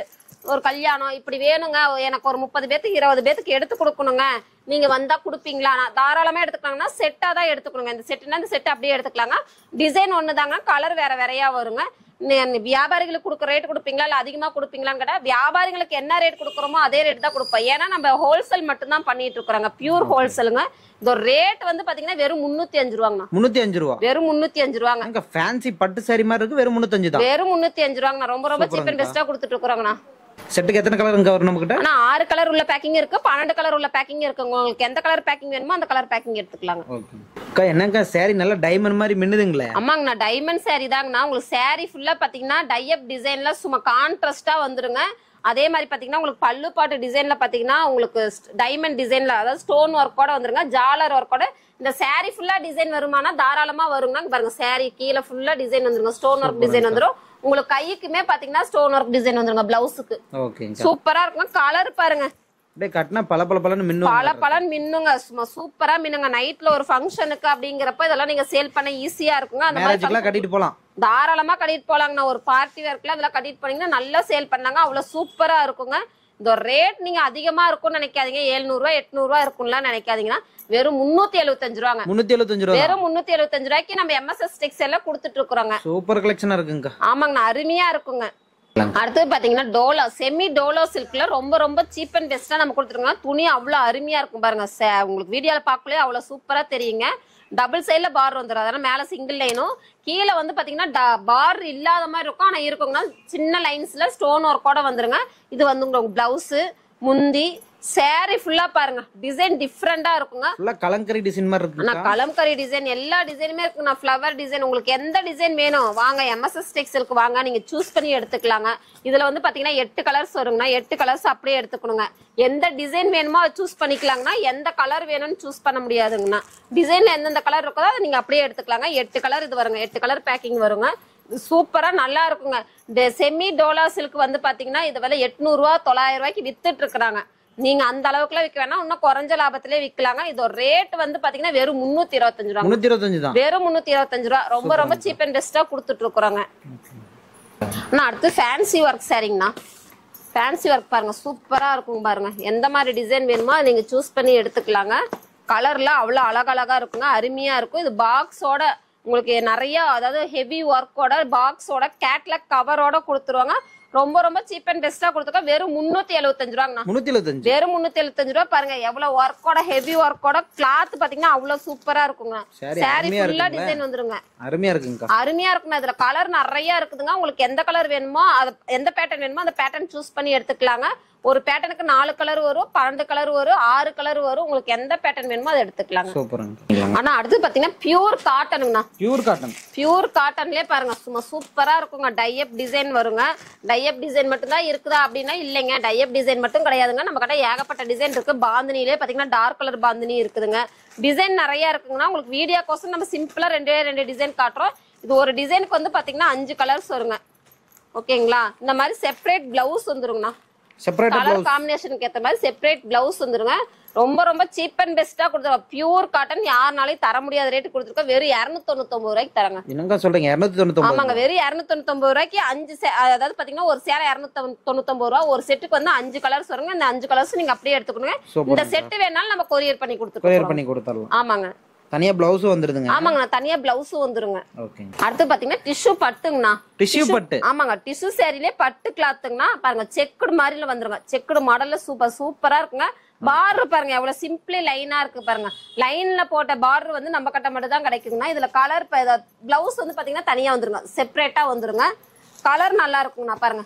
S2: ஒரு கல்யாணம் இப்படி வேணுங்க. எனக்கு ஒரு முப்பது பேத்துக்கு இருபது பேத்துக்கு எடுத்து கொடுக்கணுங்க. நீங்க வந்தா கொடுப்பீங்களா? நான் தாராளமா எடுத்துக்கலாங்கன்னா செட்டா தான் எடுத்துக்கணுங்க. இந்த செட்டுனா இந்த செட் அப்படியே எடுத்துக்கலாங்க. டிசைன் ஒண்ணுதாங்க கலர் வேற வேறையா வருங்க. வியாபாரிகளுக்கு கொடுக்குற ரேட் கொடுப்பீங்களா? இல்ல அதிகமா கொடுப்பீங்களான்னு கேட்டா வியாபாரிகளுக்கு என்ன ரேட் கொடுக்குறோமோ அதே ரேட் தான் கொடுப்போம். ஏன்னா நம்ம ஹோல்சேல் மட்டும் தான் பண்ணிட்டு இருக்கிறோங்க. பியூர் ஹோல்சேலுங்க இந்த ரேட் வந்து பாத்தீங்கன்னா வெறும் முன்னூத்தி அஞ்சு ரூபாங்கண்ணா.
S1: முன்னூத்தி அஞ்சு ரூபா.
S2: வெறும் முன்னூத்தி அஞ்சு ரூபாங்க.
S1: ஃபேன்சி பட்டு saree மாதிரி இருக்கு வெறும் முன்னூத்தஞ்சு தான்.
S2: வெறும் முன்னூத்தி அஞ்சு ரூபாங்கண்ணா. ரொம்ப ரொம்ப சீப் அண்ட் பெஸ்டா கொடுத்துட்டு இருக்கிறோங்கண்ணா.
S1: செட்டுக்கு எத்தனை கலருங்க வரும் நம்ம கிட்ட
S2: ஆனா ஆறு கலர் உள்ள பேக்கிங் இருக்கு பன்னெண்டு கலர் உள்ள பேக்கிங் இருக்குங்க உங்களுக்கு எந்த கலர் பேக்கிங் வேணுமோ அந்த கலர் பேக்கிங் எடுத்துக்கலாங்க.
S1: அக்கா என்னங்கா saree நல்லா டைமண்ட் மாதிரி மின்னுதுங்களே?
S2: ஆமாங்கண்ணா டைமண்ட் saree தாங்கண்ணா. உங்களுக்கு saree ஃபுல்லா பாத்தீங்கன்னா டைப் டிசைன்ல சும்மா கான்ட்ராஸ்டா வந்துருங்க. அதே மாதிரி பாத்தீங்கன்னா உங்களுக்கு பல்லு பாட்டு டிசைன்ல பாத்தீங்கன்னா உங்களுக்கு டைமண்ட் டிசைன்ல அதாவது ஸ்டோன் ஒர்க்கோட வந்துருங்க. ஜாலர் ஒர்க்கோட இந்த saree ஃபுல்லா டிசைன் வருமானா தாராளமா வருங்க பாருங்க saree கீழே ஃபுல்லா டிசைன் வந்துருங்க. ஸ்டோன் ஒர்க் டிசைன் வந்துரும். உங்களுக்கு கைக்குமே பாத்தீங்கன்னா ஸ்டோன் ஒர்க் டிசைன் வந்துருங்க பிளவுஸுக்கு சூப்பரா இருக்குங்க. கலர் பாருங்க.
S1: அப்படியே கட்டினா பல பல பலன்னு மின்னும்
S2: பல பலன் மின்னுங்க. சும்மா சூப்பரா மின்னுங்க. நைட்ல ஒரு ஃபங்க்ஷனுக்கு அப்படிங்கிறப்ப இதெல்லாம் நீங்க சேல் பண்ண ஈஸியா இருக்குங்க. அந்த மாதிரி
S1: கட்டிட்டு போலாம்.
S2: தாராளமா கட்டிட்டு போலாங்கண்ணா ஒரு பார்ட்டி வேர்க்குல அதெல்லாம் கட்டிட்டு போனீங்கன்னா நல்லா சேல் பண்ணாங்க. அவ்வளவு சூப்பரா இருக்குங்க. இந்த ரேட் நீங்க அதிகமா இருக்கும்னு நினைக்காதீங்க. 700 ரூபாய் எட்நூறு ரூபாய் இருக்கும்லாம் நினைக்காதீங்கன்னா வெறும் முன்னூத்தி எழுபத்தஞ்சு ரூபாங்க.
S1: முன்னூத்தி எழுபத்தஞ்சு ரூபா
S2: வெறும் முன்னூத்தி எழுபத்தஞ்சு ரூபாய்க்கு நம்ம எம்எஸ்எஸ் டெக்ஸ் எல்லாம் கொடுத்துட்டு இருக்கிறோங்க.
S1: சூப்பர் கலெக்ஷனா இருக்குங்கக்கா
S2: ஆமாங்கண்ணா அருமையா இருக்குங்க. அடுத்தது பாத்தீங்கன்னா டோலோ செமி டோலோ சில்க்ல ரொம்ப ரொம்ப சீப் அண்ட் பெஸ்டா நம்ம கொடுத்துருக்கோம் துணி அவ்வளவு அருமையா இருக்கும் பாருங்க. உங்களுக்கு வீடியோல பார்க்கலே அவ்வளவு சூப்பரா தெரியுங்க. டபுள் சைடில் பார் வந்துடும் அதனால மேல சிங்கிள் லைனும் கீழே வந்து பாத்தீங்கன்னா பார் இல்லாத மாதிரி இருக்கும். ஆனா இருக்குங்கன்னா சின்ன லைன்ஸ்ல ஸ்டோன் ஒர்க்கோட வந்துருங்க. இது வந்து உங்களுக்கு பிளவுஸ் முந்தி saree ஃபுல்லா பாருங்க. டிசைன் டிஃப்ரெண்டா இருக்குங்க.
S1: ஃபுல்லா கலங்கரி டிசைன் மாதிரி
S2: ஆனா
S1: இருக்குங்கக்கா
S2: கலம்கரி டிசைன் எல்லா டிசைனுமே இருக்குண்ணா ஃப்ளவர் டிசைன் உங்களுக்கு எந்த டிசைன் வேணும் வாங்க. எம்எஸ்எஸ் டெக்ஸ்டைலுக்கு வாங்க. நீங்க சூஸ் பண்ணி எடுத்துக்கலாங்க. இதுல வந்து பாத்தீங்கன்னா எட்டு கலர்ஸ் வருங்கண்ணா. எட்டு கலர்ஸ் அப்படியே எடுத்துக்கணுங்க. எந்த டிசைன் வேணுமோ அதை சூஸ் பண்ணிக்கலாங்கண்ணா. எந்த கலர் வேணும்னு சூஸ் பண்ண முடியாதுங்கண்ணா. டிசைன்ல எந்தெந்த கலர் இருக்கோ அதை நீங்க அப்படியே எடுத்துக்கலாங்க. எட்டு கலர் இது வருங்க. எட்டு கலர் பேக்கிங் வருங்க. சூப்பரா நல்லா இருக்குங்க. இந்த செமி டோலா சில்க் வந்து பாத்தீங்கன்னா இது விலை எட்நூறு ரூபா தொள்ளாயிரம் ரூபாய்க்கு வித்துட்டு இருக்கிறாங்க. நீங்க அந்த அளவுக்குலாம் விற்க வேணாம். இன்னும் குறைஞ்ச லாபத்திலே விற்கலாங்க இதோட ரேட் வந்து பாத்தீங்கன்னா வெறும் முன்னூத்தி இருபத்தஞ்சு ரூபா
S1: முன்னூத்தி இருபத்தஞ்சு தான்.
S2: வெறும் முன்னூத்தி இருபத்தஞ்சு ரூபா. ரொம்ப ரொம்ப சீப் அண்ட் பெஸ்டா கொடுத்துட்டு இருக்கிறோங்க அண்ணா அடுத்து ஃபேன்சி ஒர்க் சாரிங்கண்ணா. ஃபேன்சி ஒர்க் பாருங்க. சூப்பரா இருக்கும் பாருங்க. எந்த மாதிரி டிசைன் வேணுமோ அதை நீங்க சூஸ் பண்ணி எடுத்துக்கலாங்க. கலர்ல அவ்வளோ அழகழகா இருக்குங்க. அருமையா இருக்கும். இது பாக்ஸோட உங்களுக்கு நிறைய அதாவது ஹெவி ஒர்க்கோட பாக்ஸோட கேட்லாக் கவரோட கொடுத்துருவாங்க. ரொம்ப ரொம்ப சீப் அண்ட் பெஸ்டா கொடுத்துருக்கோம் வெறும் முன்னூத்தி எழுபத்தஞ்சு ரூபாங்கண்ணா.
S1: முன்னூத்தி எழுபத்தஞ்சு
S2: வெறும் முன்னூத்தி எழுபத்தஞ்சு ரூபா பாருங்க எவ்வளவு ஒர்க்கோட ஹெவி ஒர்க்கோட கிளாத் பாத்தீங்கன்னா அவ்வளவு சூப்பரா இருக்குங்க சாரி ஃபுல்லா. டிசைன் வந்துருங்க.
S1: அருமையா இருக்குங்கக்கா.
S2: அருமையா இருக்குங்க இதுல கலர் நிறைய இருக்குதுங்க. உங்களுக்கு எந்த கலர் வேணுமோ அது எந்த பேட்டர்ன் வேணுமோ அந்த பேட்டர்ன் சூஸ் பண்ணி எடுத்துக்கலாங்க. ஒரு பேட்டர்னுக்கு நாலு கலர் வரும் பன்னெண்டு கலர் வரும் ஆறு கலர் வரும். உங்களுக்கு எந்த பேட்டர்ன் வேணுமோ அதை
S1: சூப்பருங்க
S2: ஆனா அடுத்து பாத்தீங்கன்னா பியூர் காட்டனுங்கண்ணா
S1: பியூர் காட்டன்
S2: பியூர் காட்டன்லயே பாருங்க சும்மா சூப்பரா இருக்குங்க. டையப் டிசைன் வருங்க. டையப் டிசைன் மட்டும் தான் இருக்குதா அப்படின்னா இல்லைங்க. டையப் டிசைன் மட்டும் கிடையாதுங்க. நம்ம கிட்ட ஏகப்பட்ட டிசைன் இருக்கு. பாந்தினிலே பாத்தீங்கன்னா டார்க் கலர் பாந்தினி இருக்குதுங்க. டிசைன் நிறைய இருக்குங்கன்னா உங்களுக்கு வீடியோ கோசம் நம்ம சிம்பிளா ரெண்டே ரெண்டு டிசைன் காட்டுறோம். இது ஒரு டிசைனுக்கு வந்து பாத்தீங்கன்னா அஞ்சு கலர்ஸ் வருங்க. ஓகேங்களா இந்த மாதிரி செப்பரேட் பிளவுஸ் வந்துருங்கண்ணா.
S1: செப்பரேட்
S2: கலர் காம்பினேஷனுக்கு ஏத்த மாதிரி செப்பரேட் பிளவுஸ் வந்துருங்க. ரொம்ப ரொம்ப சீப் அண்ட் பெஸ்டா கொடுத்துருக்கோம் பியூர் காட்டன் யாருனாலையும் தர முடியாத ரேட்டு கொடுத்துருக்கோம் வெறும் இரநூத்தி தொண்ணூத்தி ரூபாய்க்கு தரங்க.
S1: என்னங்க சொல்றீங்க? இருநூத்தி தொண்ணூத்தி
S2: ஆமாங்க வெறும் இரநூத்தி தொண்ணூத்தி ரூபாய்க்கு அஞ்சு அதாவது பாத்தீங்கன்னா ஒரு சேலை இரநூத்தி தொண்ணூத்தொன்பது ரூபா. ஒரு செட்டுக்கு வந்து அஞ்சு கலர்ஸ் வருங்க. இந்த அஞ்சு கலர்ஸ் நீங்க அப்படியே எடுத்துக்கணுங்க. இந்த செட்டு வேணாலும் நம்ம கொரியர் பண்ணி
S1: கொரியர்
S2: கொடுத்துருக்கோம்
S1: பண்ணி கொடுத்துடலாம்.
S2: ஆமாங்க.
S1: தனியா பிளவுஸும் வந்துருதுங்க.
S2: ஆமாங்க தனியா பிளவுஸும் வந்துருங்க. அடுத்து பாத்தீங்கன்னா டிஷ்யூ பட்டுங்கண்ணா.
S1: டிஷ்யூ பட்டு.
S2: ஆமாங்க டிஷ்யூ சேரீலே பட்டு கிளாத்துங்கண்ணா பாருங்க செக்குடு மாதிரில வந்துருங்க. செக்குடு மாடல்ல சூப்பர் சூப்பரா இருக்குங்க. பார்டர் பாருங்க எவ்வளவு சிம்பிளி லைனா இருக்கு பாருங்க. லைன்ல போட்ட பார்டர் வந்து நம்ம கட்ட மட்டும் தான் கிடைக்குங்கண்ணா இதுல கலர் பிளவுஸ் வந்து பாத்தீங்கன்னா தனியா வந்துருங்க. செப்பரேட்டா வந்துருங்க. கலர் நல்லா இருக்குங்கண்ணா பாருங்க.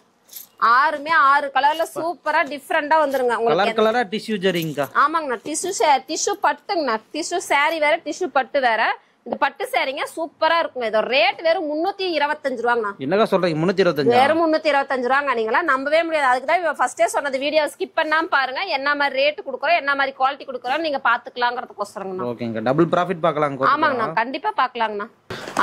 S2: ஆறுமே ஆறு கலர்ல சூப்பரா டிஃப்ரெண்டா வந்துருங்க. உங்களுக்கு
S1: கலர் கலரா டிஷ்யூ ஜரிங்கக்கா
S2: ஆமாங்கண்ணா டிஷ்யூ டிஷ்யூ பட்டுங்கண்ணா. டிஷ்யூ saree வேற டிஷ்யூ பட்டு வேற. இது பட்டு சாரீங்க சூப்பரா இருக்குங்க. இதோட ரேட் வெறும் முன்னூத்தி இருபத்தஞ்சு ரூபாங்கண்ணா.
S1: என்னக்கா சொல்றீங்க? முன்னூத்தி இருபத்தஞ்சு?
S2: வெறும் முன்னூத்தி இருபத்தஞ்சு ரூபாங்க நீங்களா நம்பவே முடியாது. அதுக்கு தான் ஃபர்ஸ்டே சொன்னது வீடியோ ஸ்கிப் பண்ணாம பாருங்க. என்ன மாதிரி ரேட் கொடுக்குறோம் என்ன மாதிரி குவாலிட்டி கொடுக்குறோம் நீங்க பாத்துக்கலாங்கிறதுக்கோசரங்கண்ணா.
S1: ஓகேங்க டபுள் ப்ராஃபிட் பார்க்கலாம்
S2: ஆமாங்கண்ணா. கண்டிப்பா பாக்கலாங்கண்ணா.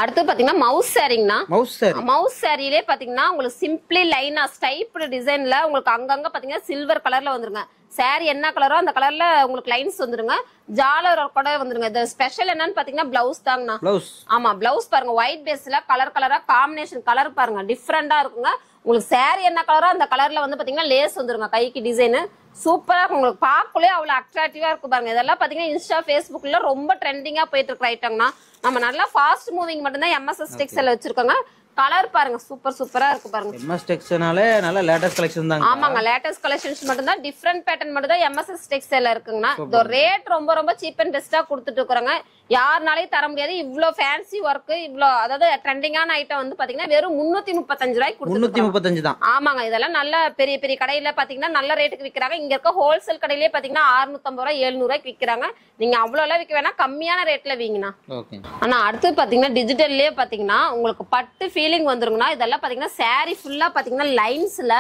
S2: அடுத்து பாத்தீங்கன்னா மவுஸ் சாரிங்கண்ணா.
S1: மவுஸ் சாரி.
S2: மவுஸ் சாரிலே பாத்தீங்கன்னா உங்களுக்கு சிம்பிளி லைனா ஸ்டைப்டு டிசைன்ல உங்களுக்கு அங்கங்க பாத்தீங்கன்னா சில்வர் கலர்ல வந்துருங்க. Saree என்ன கலரோ அந்த கலர்ல உங்களுக்கு லைன்ஸ் வந்துருங்க. ஜாலர் கூட வந்துருங்க. இது ஸ்பெஷல் என்னன்னு பாத்தீங்கன்னா பிளவுஸ் தாங்கண்ணா.
S1: பிளவுஸ்
S2: ஆமா பிளவுஸ் பாருங்க. ஒயிட் பேஸ்ல கலர் கலரா காம்பினேஷன் கலர் பாருங்க. டிஃப்ரெண்டா இருக்குங்க. உங்களுக்கு saree என்ன கலரோ அந்த கலர்ல வந்து பாத்தீங்கன்னா லேஸ் வந்துருங்க. கைக்கு டிசைன் சூப்பரா இருக்கும். உங்களுக்கு பார்க்கலே அவ்வளவு அட்ராக்டிவா இருக்கும் பாருங்க. இதெல்லாம் பாத்தீங்கன்னா இன்ஸ்டா ஃபேஸ்புக்ல ரொம்ப ட்ரெண்டிங்கா போயிட்டு இருக்கிற ஐட்டம்னா நம்ம நல்லா ஃபாஸ்ட் மூவிங் மட்டும்தான் எம்எஸ்எஸ் டெக்ஸ்டைல் வச்சிருக்கோங்க. கலர் பாருங்க சூப்பர் சூப்பரா இருக்கு பாருங்க.
S1: எம்எஸ் டெக்ஸ்னாலே நல்ல லேட்டஸ்ட் கலெக்ஷன் தாங்க.
S2: ஆமாங்க லேட்டஸ்ட் கலெக்ஷன்ஸ் மட்டும் தான் டிஃப்ரெண்ட் பேட்டர்ன் மட்டும் தான் எம்எஸ்எஸ் டெக்ஸ்டைல இருக்குங்கண்ணா இந்த ரேட் ரொம்ப ரொம்ப சீப் அண்ட் பெஸ்டா கொடுத்துட்டு இருக்கிறாங்க. யாருனாலையும் தர முடியாது. இவ்ளோ ஃபேன்சி ஒர்க் இவ்ளோ அதாவது ட்ரெண்டிங்கான ஐட்டம் வந்து பாத்தீங்கன்னா வெறும் முன்னூத்தி முப்பத்தஞ்சு ரூபாய்க்கு
S1: முன்னூத்தி முப்பத்தஞ்சு தான்.
S2: ஆமாங்க இதெல்லாம் நல்ல பெரிய பெரிய கடையில பாத்தீங்கன்னா நல்ல ரேட்டுக்கு விக்கிறாங்க. இங்க இருக்க ஹோல்சேல் கடையிலே பாத்தீங்கன்னா 650 ரூபாய் 700 ரூபாய்க்கு விக்கிறாங்க. நீங்க அவ்வளவு எல்லாம் விக்க வேணா கம்மியான ரேட்ல வீங்கண்ணா ஆனா அடுத்து பாத்தீங்கன்னா டிஜிட்டல்லயே பாத்தீங்கன்னா உங்களுக்கு பட்டு ஃபீலிங் வந்துருங்கன்னா இதெல்லாம் பாத்தீங்கன்னா saree ஃபுல்லா பாத்தீங்கன்னா லைன்ஸ்ல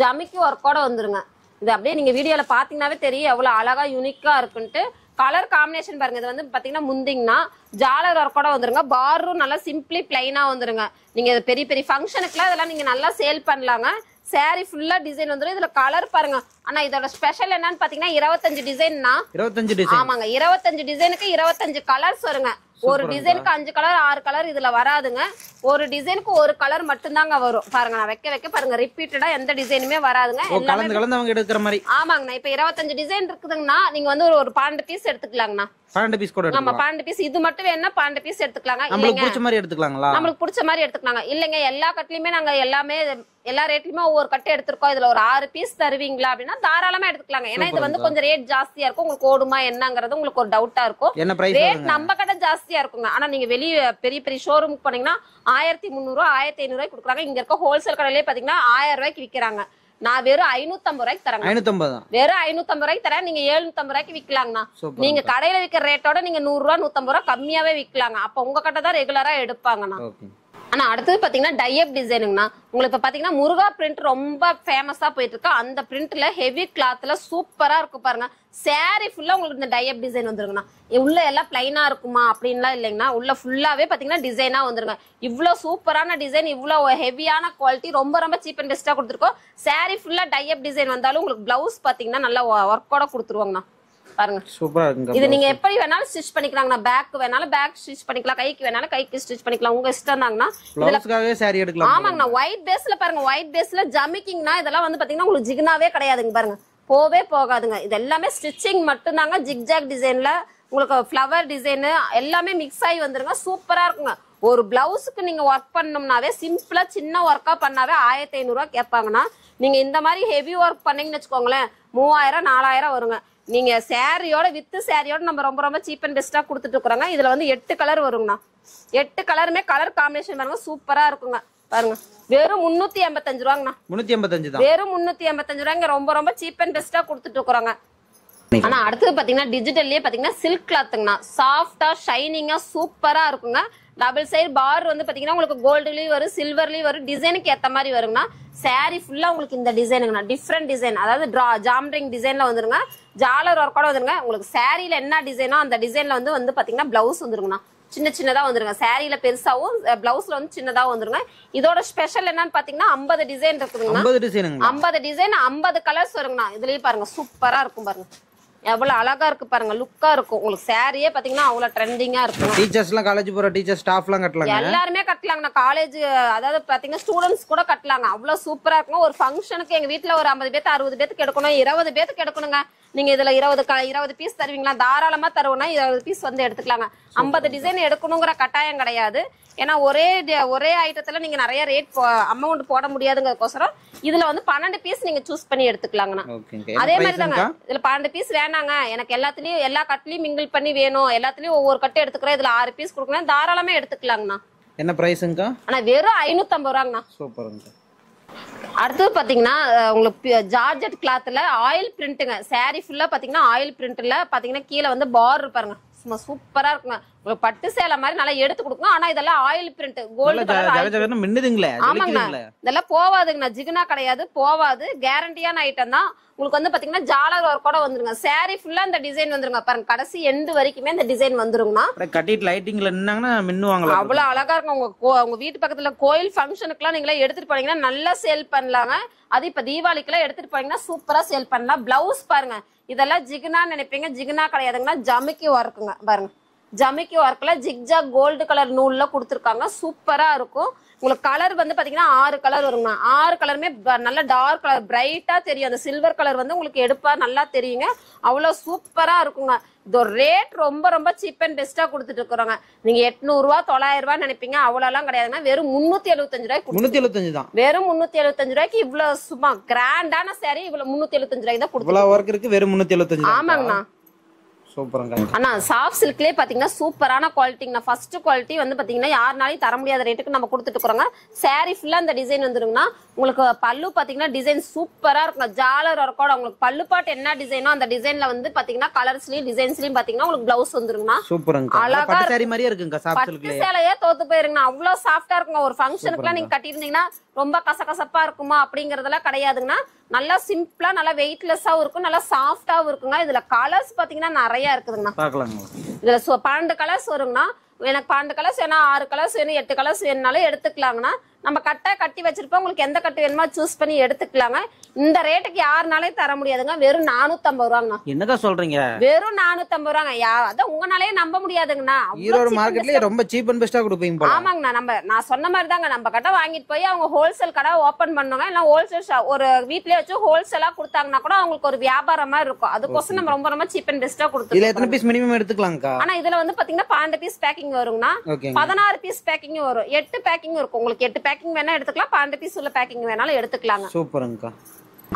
S2: ஜமிக்கி ஒர்க்கோட வந்துருங்க. இது அப்படியே நீங்க வீடியோல பாத்தீங்கன்னாவே தெரியும். எவ்வளவு அழகா யூனிக்கா இருக்குன்ட்டு. கலர் காம்பினேஷன் பாருங்க. இது வந்து பாத்தீங்கன்னா முந்திங்கன்னா ஜாலர் ஒர்க்கோட வந்துருங்க. பாரும் நல்லா சிம்பிளி பிளைனா வந்துருங்க. நீங்க பெரிய பெரிய ஃபங்க்ஷனுக்குலாம் இதெல்லாம் நீங்க நல்லா சேல் பண்ணலாங்க. Saree ஃபுல்லா டிசைன் வந்துரும். இதுல கலர் பாருங்க. ஆனா இதோட ஸ்பெஷல் என்னன்னு பாத்தீங்கன்னா இருபத்தஞ்சு டிசைன்னா
S1: இருபத்தஞ்சு டிசைன்
S2: ஆமாங்க. இருபத்தஞ்சு டிசைனுக்கு இருபத்தஞ்சு கலர்ஸ் வருங்க. ஒரு டிசைனுக்கு அஞ்சு கலர் ஆறு கலர் இதுல வராதுங்க. ஒரு டிசைனுக்கு ஒரு கலர் மட்டும்தாங்க வரும். பாருங்க நான் வைக்க வைக்க பாருங்க ரிப்பீட்டடா எந்த டிசைனுமே வராதுங்க.
S1: கலந்து கலந்து அவங்க எடுக்கிற மாதிரி.
S2: ஆமாங்கண்ணா இப்ப இருபத்தஞ்சு டிசைன் இருக்குதுங்கன்னா நீங்க வந்து ஒரு ஒரு பன்னெண்டு பீஸ் எடுத்துக்கலாங்கண்ணா.
S1: பன்னெண்டு பீஸ் கூட
S2: நம்ம
S1: எடுக்கலாம்
S2: பன்னெண்டு பீஸ் இது மட்டும் வேணும்னா பன்னெண்டு பீஸ் எடுத்துக்கலாங்க.
S1: நம்மளுக்கு
S2: இல்லைங்க.
S1: பிடிச்ச மாதிரி எடுத்துக்கலாங்களா?
S2: நம்மளுக்கு பிடிச்ச மாதிரி எடுத்துக்கலாங்க. இல்லைங்க எல்லா கட்லயுமே நாங்க எல்லாமே எல்லா ரேட்லயுமே ஒவ்வொரு கட்டு எடுத்திருக்கோம். இதுல ஒரு ஆறு பீஸ் தருவீங்களா அப்படின்னா தாராளமா எடுத்துக்கலாங்க. ஏன்னா இது வந்து கொஞ்சம் ரேட் ஜாஸ்தியா இருக்கும். உங்களுக்கு ஓடுமா என்னங்கிறது உங்களுக்கு ஒரு டவுட்டா இருக்கும். ரேட் நம்ம கடை ஜாஸ்தியா இருக்குங்க. ஆனா நீங்க வெளிய பெரிய பெரிய ஷோரூமுக்கு போனீங்கன்னா ஆயிரத்தி முந்நூறு ஆயிரத்தி ஐநூறு ரூபாய்க்கு கொடுக்குறாங்க. இங்க இருக்க ஹோல்சேல் கடையிலே பாத்தீங்கன்னா ஆயிரம் ரூபாய்க்கு விக்கிறாங்க. நான் வெறும் ஐநூத்தம்பது ரூபாய்க்கு தரேங்க.
S1: ஐநூத்தம்பது தான்.
S2: வெறும் ஐநூத்தம்பது ரூபாய்க்கு தரேன். நீங்க எழுநூத்தம்பது ரூபாய்க்கு விக்கலாங்கண்ணா.
S1: சூப்பர்
S2: நீங்க கடையில விக்கிற ரேட்டோட நீங்க நூறு ரூபா நூத்தம்பது ரூபா கம்மியாவே விக்கலாங்க. அப்ப உங்க கடை தான் ரெகுலரா எடுப்பாங்கண்ணா. ஆனா அடுத்தது பாத்தீங்கன்னா டையப் டிசைனுங்கண்ணா உங்களுக்கு இப்ப பாத்தீங்கன்னா முருகா பிரிண்ட் ரொம்ப ஃபேமஸா போயிட்டு இருக்கா அந்த பிரிண்ட்ல ஹெவி கிளாத்ல சூப்பரா இருக்கும் பாருங்க. சாரி ஃபுல்லா உங்களுக்கு இந்த டையப் டிசைன் வந்துருங்கண்ணா. உள்ள எல்லாம் பிளைனா இருக்குமா அப்படின்லாம் இல்லைங்கண்ணா. உள்ள ஃபுல்லாவே பாத்தீங்கன்னா டிசைனா வந்துருங்க. இவ்வளவு சூப்பரான டிசைன் இவ்வளவு ஹெவியான குவாலிட்டி ரொம்ப ரொம்ப சீப் அண்ட் பெஸ்டா கொடுத்துருக்கோம். சாரி ஃபுல்லா டையப் டிசைன் வந்தாலும் உங்களுக்கு பிளவுஸ் பாத்தீங்கன்னா நல்லா ஒர்க்கோட கொடுத்துருவாங்கண்ணா. பாருங்க.
S1: சூப்பரா இருக்குங்க
S2: இது நீங்க எப்படி வேணாலும் ஸ்டிச் பண்ணிக்கலாங்கண்ணா. பேக் வேணாலும் பேக் ஸ்டிச் பண்ணிக்கலாம். கைக்கு வேணாலும் கைக்கு ஸ்டிச் பண்ணிக்கலாம். உங்க இஷ்டம் தாங்கண்ணா. இதுல
S1: பிளவுஸ்க்காகவே saree எடுக்கலாம்.
S2: ஆமாங்கண்ணா. ஒயிட் பேஸ்ல பாருங்க. ஒயிட் பேஸ்ல ஜமிக்கிங்னா இதெல்லாம் வந்து பாத்தீங்கன்னா உங்களுக்கு ஜிக்னாவே கிடையாதுங்க பாருங்க. போவே போகாதுங்க. இது எல்லாமே ஸ்டிச்சிங் மட்டும்தாங்க. ஜிக்ஜாக் டிசைன்ல உங்களுக்கு ஃப்ளவர் டிசைன் எல்லாமே மிக்ஸ் ஆகி வந்துருங்க. சூப்பரா இருக்குங்க. ஒரு பிளவுஸுக்கு நீங்க ஒர்க் பண்ணோம்னாவே சிம்பிளா சின்ன ஒர்க்கா பண்ணாவே ஆயிரத்தி ஐநூறுரூவா கேட்பாங்கன்னா நீங்க இந்த மாதிரி ஹெவி ஒர்க் பண்ணீங்கன்னு வச்சுக்கோங்களேன் மூவாயிரம் நாலாயிரம் வருங்க. நீங்க சாரியோட வித்து சாரியோட நம்ம ரொம்ப ரொம்ப சீப் அண்ட் பெஸ்டா கொடுத்துட்டு இருக்கிறோங்க. இதுல வந்து எட்டு கலர் வருங்கண்ணா. எட்டு கலருமே கலர் காம்பினேஷன் பாருங்க சூப்பரா இருக்குங்க. பாருங்க. வெறும் முன்னூத்தி எண்பத்தஞ்சு ரூபாங்கண்ணா.
S1: முன்னூத்தி எண்பத்தஞ்சு
S2: வெறும் முன்னூத்தி எண்பத்தஞ்சு ரூபாய்ங்க ரொம்ப ரொம்ப சீப் அண்ட் பெஸ்டா கொடுத்துட்டு இருக்கிறோங்க. ஆனா அடுத்தது பாத்தீங்கன்னா டிஜிட்டல்லயே பாத்தீங்கன்னா சில்க் கிளாத்துங்கண்ணா சாஃப்டா ஷைனிங்கா சூப்பரா இருக்குங்க. டபுள் சைடு பார் வந்து பாத்தீங்கன்னா உங்களுக்கு கோல்டுலயும் வரும் சில்வர்லயும் வரும் டிசைனுக்கு ஏத்த மாதிரி வருங்கண்ணா. Saree ஃபுல்லா உங்களுக்கு இந்த டிசைனுங்கண்ணா டிஃப்ரெண்ட் டிசைன் அதாவது ட்ரா ஜாம்ரிங் டிசைன்ல வந்துருங்க. ஜாலர் ஒர்க்கோட வந்துருங்க. உங்களுக்கு சாரீல என்ன டிசைனோ அந்த டிசைன்ல வந்து வந்து பாத்தீங்கன்னா பிளவுஸ் வந்துருங்கண்ணா. சின்ன சின்னதா வந்துருங்க. சாரீல பெருசாவும் பிளவுஸ்ல வந்து சின்னதாவும் வந்துருங்க. இதோட ஸ்பெஷல் என்னன்னு பாத்தீங்கன்னா ஐம்பது டிசைன் இருக்குதுங்கண்ணா.
S1: ஐம்பது டிசைனுங்க
S2: ஐம்பது டிசைன் ஐம்பது கலர்ஸ் வருங்கண்ணா. இதுலயே பாருங்க. சூப்பரா இருக்கும் பாருங்க. எவ்வளவு அழகா இருக்கு பாருங்க லுக்கா இருக்கும். உங்களுக்கு சாரியே பாத்தீங்கன்னா அவ்வளவு ட்ரெண்டிங்கா இருக்கும்.
S1: டீச்சர்ஸ் எல்லாம் காலேஜ் போற டீச்சர் ஸ்டாஃப் எல்லாம் கட்டலாங்க.
S2: எல்லாருமே கட்டலாங்கண்ணா காலேஜ் அதாவது பாத்தீங்கன்னா ஸ்டூடெண்ட்ஸ் கூட கட்டலாங்க. அவ்வளவு சூப்பரா இருக்கும் ஒரு ஃபங்க்ஷனுக்கு எங்க வீட்ல ஒரு ஐம்பது பேத்து அறுபது பேத்துக்கு எடுக்கணும். இருபது பேத்துக்கு எடுக்கணுங்க. நீங்க இதுல இருபது இருபது பீஸ் தருவீங்களா? தாராளமா தருவோம்னா இருபது பீஸ் வந்து எடுத்துக்கலாங்க. ஐம்பது டிசைன் எடுக்கணுங்கிற கட்டாயம் கிடையாது. ஏன்னா ஒரே ஒரே ஐட்டத்துல நீங்க நிறைய ரேட் அமௌண்ட் போட முடியாதுங்கிறதுக்கோசரம் இதுல வந்து பன்னெண்டு பீஸ் நீங்க சூஸ் பண்ணி எடுத்துக்கலாங்கண்ணா. அதே மாதிரி தாங்க இதுல பன்னெண்டு பீஸ் வேணாங்க. எனக்கு எல்லாத்துலயும் எல்லா கட்லயும் மிங்கிள் பண்ணி வேணும். எல்லாத்துலயும் ஒவ்வொரு கட்டு எடுத்துக்கிறேன். இதுல ஆறு பீஸ் கொடுக்கணும் தாராளமா எடுத்துக்கலாங்கண்ணா.
S1: என்ன பிரைஸுங்கக்கா
S2: ஆனா வெறும் ஐநூத்தி ஐம்பது ரூபாங்கண்ணா
S1: சூப்பருங்க
S2: அடுத்தது பாத்தீங்கன்னா உங்களுக்கு ஜார்ஜெட் கிளாத்ல ஆயில் பிரிண்ட்டுங்க saree ஃபுல்லா பாத்தீங்கன்னா ஆயில் பிரிண்ட்ல பாத்தீங்கன்னா கீழே வந்து பார் பாருங்க. சும்மா சூப்பரா இருக்குங்க உங்களுக்கு பட்டு சேலை மாதிரி நல்லா எடுத்து கொடுக்குங்க ஆனா இதெல்லாம் ஆயில் பிரிண்ட் கோல்டு கலர்
S1: மின்னுதுங்களே
S2: ஆமாங்கண்ணா.
S1: ஜொலிக்குதுங்களே
S2: இதெல்லாம் போவாதுங்கண்ணா. ஜிகுனா கிடையாது போவாது. கேரண்டியான ஐட்டம் தான். உங்களுக்கு வந்து பாத்தீங்கன்னா ஜாலர் ஒர்க்கோட வந்துருங்க. Saree ஃபுல்லா இந்த டிசைன் வந்துருங்க. பாருங்க கடைசி எண்டு வரைக்குமே இந்த டிசைன் வந்துருங்கண்ணா.
S1: கட்டிட்டு லைட்டிங்ல நின்னாங்கன்னா மின்னுவாங்களா
S2: அவ்வளவு அழகா இருக்கும் உங்க உங்க வீட்டு பக்கத்துல கோயில் ஃபங்க்ஷனுக்குலாம் நீங்களே எடுத்துட்டு போனீங்கன்னா நல்லா சேல் பண்ணலாங்க. அது இப்ப தீபாவளிக்குலாம் எடுத்துட்டு போனீங்கன்னா சூப்பரா சேல் பண்ணலாம். பிளவுஸ் பாருங்க. இதெல்லாம் ஜிகுனா நினைப்பீங்க. ஜிகுனா கிடையாதுங்கன்னா ஜமிக்கி ஒர்க்குங்க. பாருங்க. ஜமிக்கி ஒர்க்ல ஜிக்ஜா கோல்டு கலர் நூல்ல கொடுத்துருக்காங்க. சூப்பரா இருக்கும். உங்களுக்கு கலர் வந்து பாத்தீங்கன்னா ஆறு கலர் வருங்க ஆறு கலருமே நல்ல டார்க் கலர் பிரைட்டா தெரியும். அந்த சில்வர் கலர் வந்து உங்களுக்கு எடுப்பா நல்லா தெரியுங்க. அவ்வளவு சூப்பரா இருக்குங்க. இது ரேட் ரொம்ப ரொம்ப சீப் அண்ட் பெஸ்டா கொடுத்துட்டு இருக்கிறோங்க. நீங்க எட்நூறு ரூபா தொள்ளாயிரம் ரூபாய் நினைப்பீங்க. அவ்வளவு எல்லாம் கிடையாதுங்க வெறும் முன்னூத்தி எழுபத்தஞ்சு ரூபாய்க்கு
S1: முன்னூத்தி எழுபத்தஞ்சு தான்.
S2: வெறும் முன்னூத்தி எழுபத்தஞ்சு ரூபாய்க்கு இவ்வளவு சும்மா கிராண்டான saree இவ்வளவு முன்னூத்தி எழுபத்தஞ்சு ரூபாய்க்கு தான் கொடுத்து
S1: இவ்வளவு ஒர்க் இருக்கு வெறும் முன்னூத்தி எழுபத்தஞ்சு
S2: ஆமாங்கண்ணா
S1: சூப்பருங்க.
S2: ஆனா சாஃப்ட் சில்க்லயே பாத்தீங்கன்னா சூப்பரான குவாலிட்டிங்கண்ணா ஃபர்ஸ்ட் குவாலிட்டி வந்து பாத்தீங்கன்னா யாருனாலையும் தர முடியாத ரேட்டுக்கு நம்ம கொடுத்துட்டு இருக்கிறோங்க. Saree ஃபுல்லா இந்த டிசைன் வந்துருங்கன்னா உங்களுக்கு பல்லு பாத்தீங்கன்னா டிசைன் சூப்பரா இருக்கும் ஜாலர் ஒர்க்கோட உங்களுக்கு பல்லு பாட்டு என்ன டிசைனோ அந்த டிசைன்ல வந்து பாத்தீங்கன்னா கலர்ஸ்லயும் டிசைன்ஸ்லயும் பாத்தீங்கன்னா உங்களுக்கு பிளவுஸ் வந்துருங்கண்ணா.
S1: சூப்பருங்க
S2: அழகா
S1: சாரி மாதிரியே இருக்குங்க சாஃப்ட்
S2: பட்டு சேலையே தோத்து போயிருங்கண்ணா. அவ்வளவு சாஃப்டா இருக்குங்க ஒரு ஃபங்க்ஷனுக்குலாம் நீங்க கட்டியிருந்தீங்கன்னா ரொம்ப கசகசப்பா இருக்குமா அப்படிங்கறதெல்லாம் கிடையாதுங்கண்ணா. நல்லா சிம்பிளா நல்லா வெயிட்லெஸ்ஸாவும் இருக்கும் நல்லா சாஃப்டாவும் இருக்குங்க. இதுல கலர்ஸ் பாத்தீங்கன்னா நிறைய இருக்குதுங்கண்ணா. இதுல பன்னெண்டு கலர்ஸ் வருங்கண்ணா. எனக்கு பன்னெண்டு கலர்ஸ் வேணும் ஆறு கலர்ஸ் வேணும் எட்டு கலர்ஸ் வேணும்னாலும் எடுத்துக்கலாங்கண்ணா. நம்ம கட்டை கட்டி வச்சிருப்போம். உங்களுக்கு எந்த கட்டு வேணுமோ சூஸ் பண்ணி எடுத்துக்கலாங்க. இந்த ரேட்டுக்கு யாருனாலையும் தர முடியாதுங்க. வெறும் நானூத்தம்பது ரூபாங்கண்ணா
S1: என்னக்கா சொல்றீங்க?
S2: வெறும் நானூத்தம்பது ரூபாங்க. யா அதான் உங்களாலேயே நம்ப முடியாதுங்கண்ணா.
S1: ஈரோடு மார்க்கெட்லயே ரொம்ப சீப் அண்ட் பெஸ்டா கொடுப்பீங்க போல.
S2: ஆமாங்கண்ணா. நம்ம நான் சொன்ன மாதிரி தாங்க நம்ம கடை வாங்கிட்டு போய் அவங்க ஹோல்சேல் கடை ஓபன் பண்ணுவாங்க இல்ல ஹோல்சேல் ஒரு வீட்லயே வச்சு ஹோல்சேலா கொடுத்தாங்கன்னா கூட அவங்களுக்கு ஒரு வியாபாரம் மாதிரி இருக்கும். அதுக்கோசரம் நம்ம ரொம்ப ரொம்ப சீப் அண்ட் பெஸ்டா
S1: இதுல
S2: கொடுத்துருக்கோம்
S1: எத்தனை பீஸ் மினிமம் எடுத்துக்கலாம்க்கா?
S2: ஆனா இதுல வந்து பாத்தீங்கன்னா பன்னெண்டு பீஸ் பேக்கிங் வருங்கண்ணா. பதினாறு பீஸ் பேக்கிங் வரும். எட்டு பேக்கிங் இருக்கும். உங்களுக்கு எட்டு பேக்கிங் பேக்கிங் வேணா எடுத்துக்கலாம். பன்னெண்டு பீஸ் உள்ள பேக்கிங் வேணாலும் எடுத்துக்கலாங்க.
S1: சூப்பருங்கக்கா.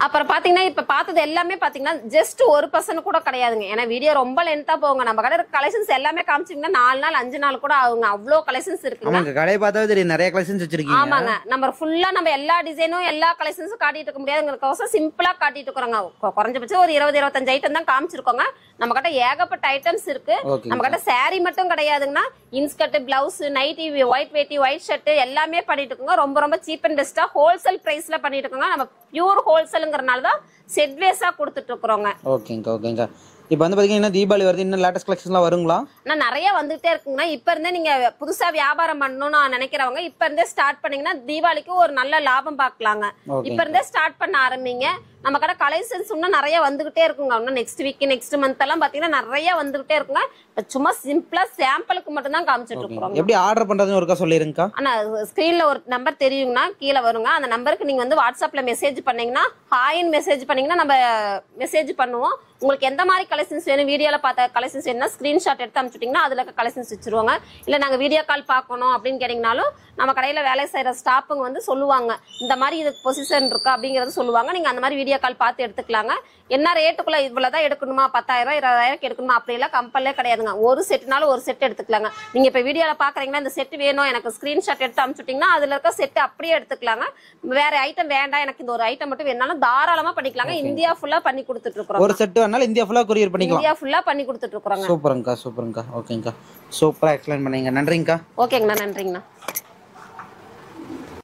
S2: அப்புறம் பாத்தீங்கன்னா இப்ப பார்த்தது எல்லாமே பாத்தீங்கன்னா ஜஸ்ட் ஒரு பர்சன் கூட கிடையாதுங்க. ஏன்னா வீடியோ ரொம்ப லென்த்தா போங்க நம்ம கடை கலெக்ஷன்ஸ் எல்லாமே காமிச்சிங்கன்னா நாலு நாள் அஞ்சு நாள் கூட ஆகுங்க. அவ்வளோ கலெக்ஷன்ஸ் இருக்குங்க.
S1: ஆமாங்க. கடையை பார்த்தாவே தெரியும். நிறைய கலெக்ஷன்ஸ் வச்சிருக்கீங்க.
S2: ஆமாங்க. நம்ம ஃபுல்லா நம்ம எல்லா டிசைனும் எல்லா கலெக்ஷன்ஸும் காட்டிட்டு இருக்க முடியாதுங்கிறக்கோசம் சிம்பிளா காட்டிட்டு இருக்கிறோங்க. குறைஞ்சபட்சம் ஒரு இருபது இருபத்தஞ்சு ஐட்டம் தான் காமிச்சிருக்கோங்க. நம்ம கிட்ட ஏகப்பட்ட ஐட்டம்ஸ் இருக்கு. நம்ம கிட்ட saree மட்டும் கிடையாதுங்கன்னா இன்ஸ்கர்ட் பிளவுஸ் நைட்டி ஒயிட் வேட்டி ஒயிட் ஷர்ட் எல்லாமே பண்ணிட்டு இருக்கோங்க. ரொம்ப ரொம்ப சீப் அண்ட் பெஸ்டா ஹோல்சேல் பிரைஸ்ல பண்ணிட்டு இருக்கோங்க. நம்ம பியூர் ஹோல்சேலுங்கிறனால தான் செட் வேஸா கொடுத்துட்டு இருக்கிறோங்க
S1: ஓகேங்கக்கா ஓகேங்கக்கா இப்போ வந்து பாத்தீங்கன்னா தீபாவளி வருது இன்னும் லேட்டஸ்ட் கலெக்ஷன்லாம் வருங்களா?
S2: ஆனா நிறைய வந்துட்டே இருக்குங்கன்னா இப்ப இருந்தே நீங்க புதுசா வியாபாரம் பண்ணணும்னு நினைக்கிறவங்க இப்ப இருந்தே ஸ்டார்ட் பண்ணீங்கன்னா தீபாவளிக்கு ஒரு நல்ல லாபம் பார்க்கலாங்க.
S1: ஓகே
S2: இப்ப இருந்தே ஸ்டார்ட் பண்ண ஆரம்பிங்க. நம்ம கடை கலெக்ஷன்ஸ் இன்னும் நிறைய வந்துகிட்டே இருக்குங்க. இன்னும் நெக்ஸ்ட் வீக் நெக்ஸ்ட் மந்த் எல்லாம் பாத்தீங்கன்னா நிறைய வந்துகிட்டே இருக்குங்க. சும்மா சிம்பிளா சாம்பிளுக்கு மட்டும் தான் காமிச்சிட்டு இருக்கிறோம்
S1: எப்படி ஆர்டர் பண்றதுன்னு ஒருக்கா சொல்லிருங்கக்கா.
S2: ஆனா ஸ்கிரீன்ல ஒரு நம்பர் தெரியுங்கன்னா கீழே வருங்க. அந்த நம்பருக்கு நீங்க வந்து வாட்ஸ்அப்ல மெசேஜ் பண்ணீங்கன்னா ஹாய்னு மெசேஜ் பண்ணீங்கன்னா நம்ம மெசேஜ் பண்ணுவோம். உங்களுக்கு எந்த மாதிரி கலெக்ஷன்ஸ் வேணும் வீடியோல பார்த்த கலெக்ஷன்ஸ் வேணும்னா ஸ்கிரீன்ஷாட் எடுத்து அனுப்பிச்சுட்டீங்கன்னா அதுல கலெக்ஷன்ஸ் வச்சிருவாங்க. இல்ல நாங்க வீடியோ கால் பார்க்கணும் அப்படின்னு கேட்டீங்கனாலும் நம்ம கடையில வேலை செய்யற ஸ்டாஃபுங்க வந்து சொல்லுவாங்க. இந்த மாதிரி இதுக்கு பொசிஷன் இருக்கா அப்படிங்கறது சொல்லுவாங்க. நீங்க அந்த மாதிரி வீடியோ கால் பார்த்து எடுத்துக்கலாங்க. என்ன ரேட்டுக்குள்ள இவ்வளவுதான் எடுக்கணுமா? பத்தாயிரம் இருபதாயிரம் எடுக்கணுமா? அப்படி எல்லாம் கம்பல்லே கிடையாதுங்க. ஒரு செட்னாலும் ஒரு செட் எடுத்துக்கலாங்க. நீங்க இப்ப வீடியோல பாக்குறீங்கன்னா இந்த செட் வேணும் எனக்கு ஸ்கிரீன்ஷாட் எடுத்து அனுப்பிச்சுட்டீங்கன்னா அதுல இருக்க செட் அப்படியே எடுத்துக்கலாங்க. வேற ஐட்டம் வேண்டாம் எனக்கு இந்த ஒரு ஐட்டம் மட்டும் வேணாலும் தாராளமா பண்ணிக்கலாங்க. இந்தியா ஃபுல்லா பண்ணி கொடுத்துட்டு இருக்கிறோம்
S1: ஒரு செட் வேணாலும் இந்தியா ஃபுல்லா கொரியர் பண்ணிக்கலாம்.
S2: இந்தியா ஃபுல்லா பண்ணி கொடுத்துட்டு இருக்கிறோங்க.
S1: சூப்பருங்கக்கா சூப்பருங்கக்கா. ஓகேங்கக்கா. சூப்பரா எக்ஸ்பிளைன் பண்ணீங்க. நன்றிங்கக்கா.
S2: ஓகேங்கண்ணா நன்றிங்கண்ணா.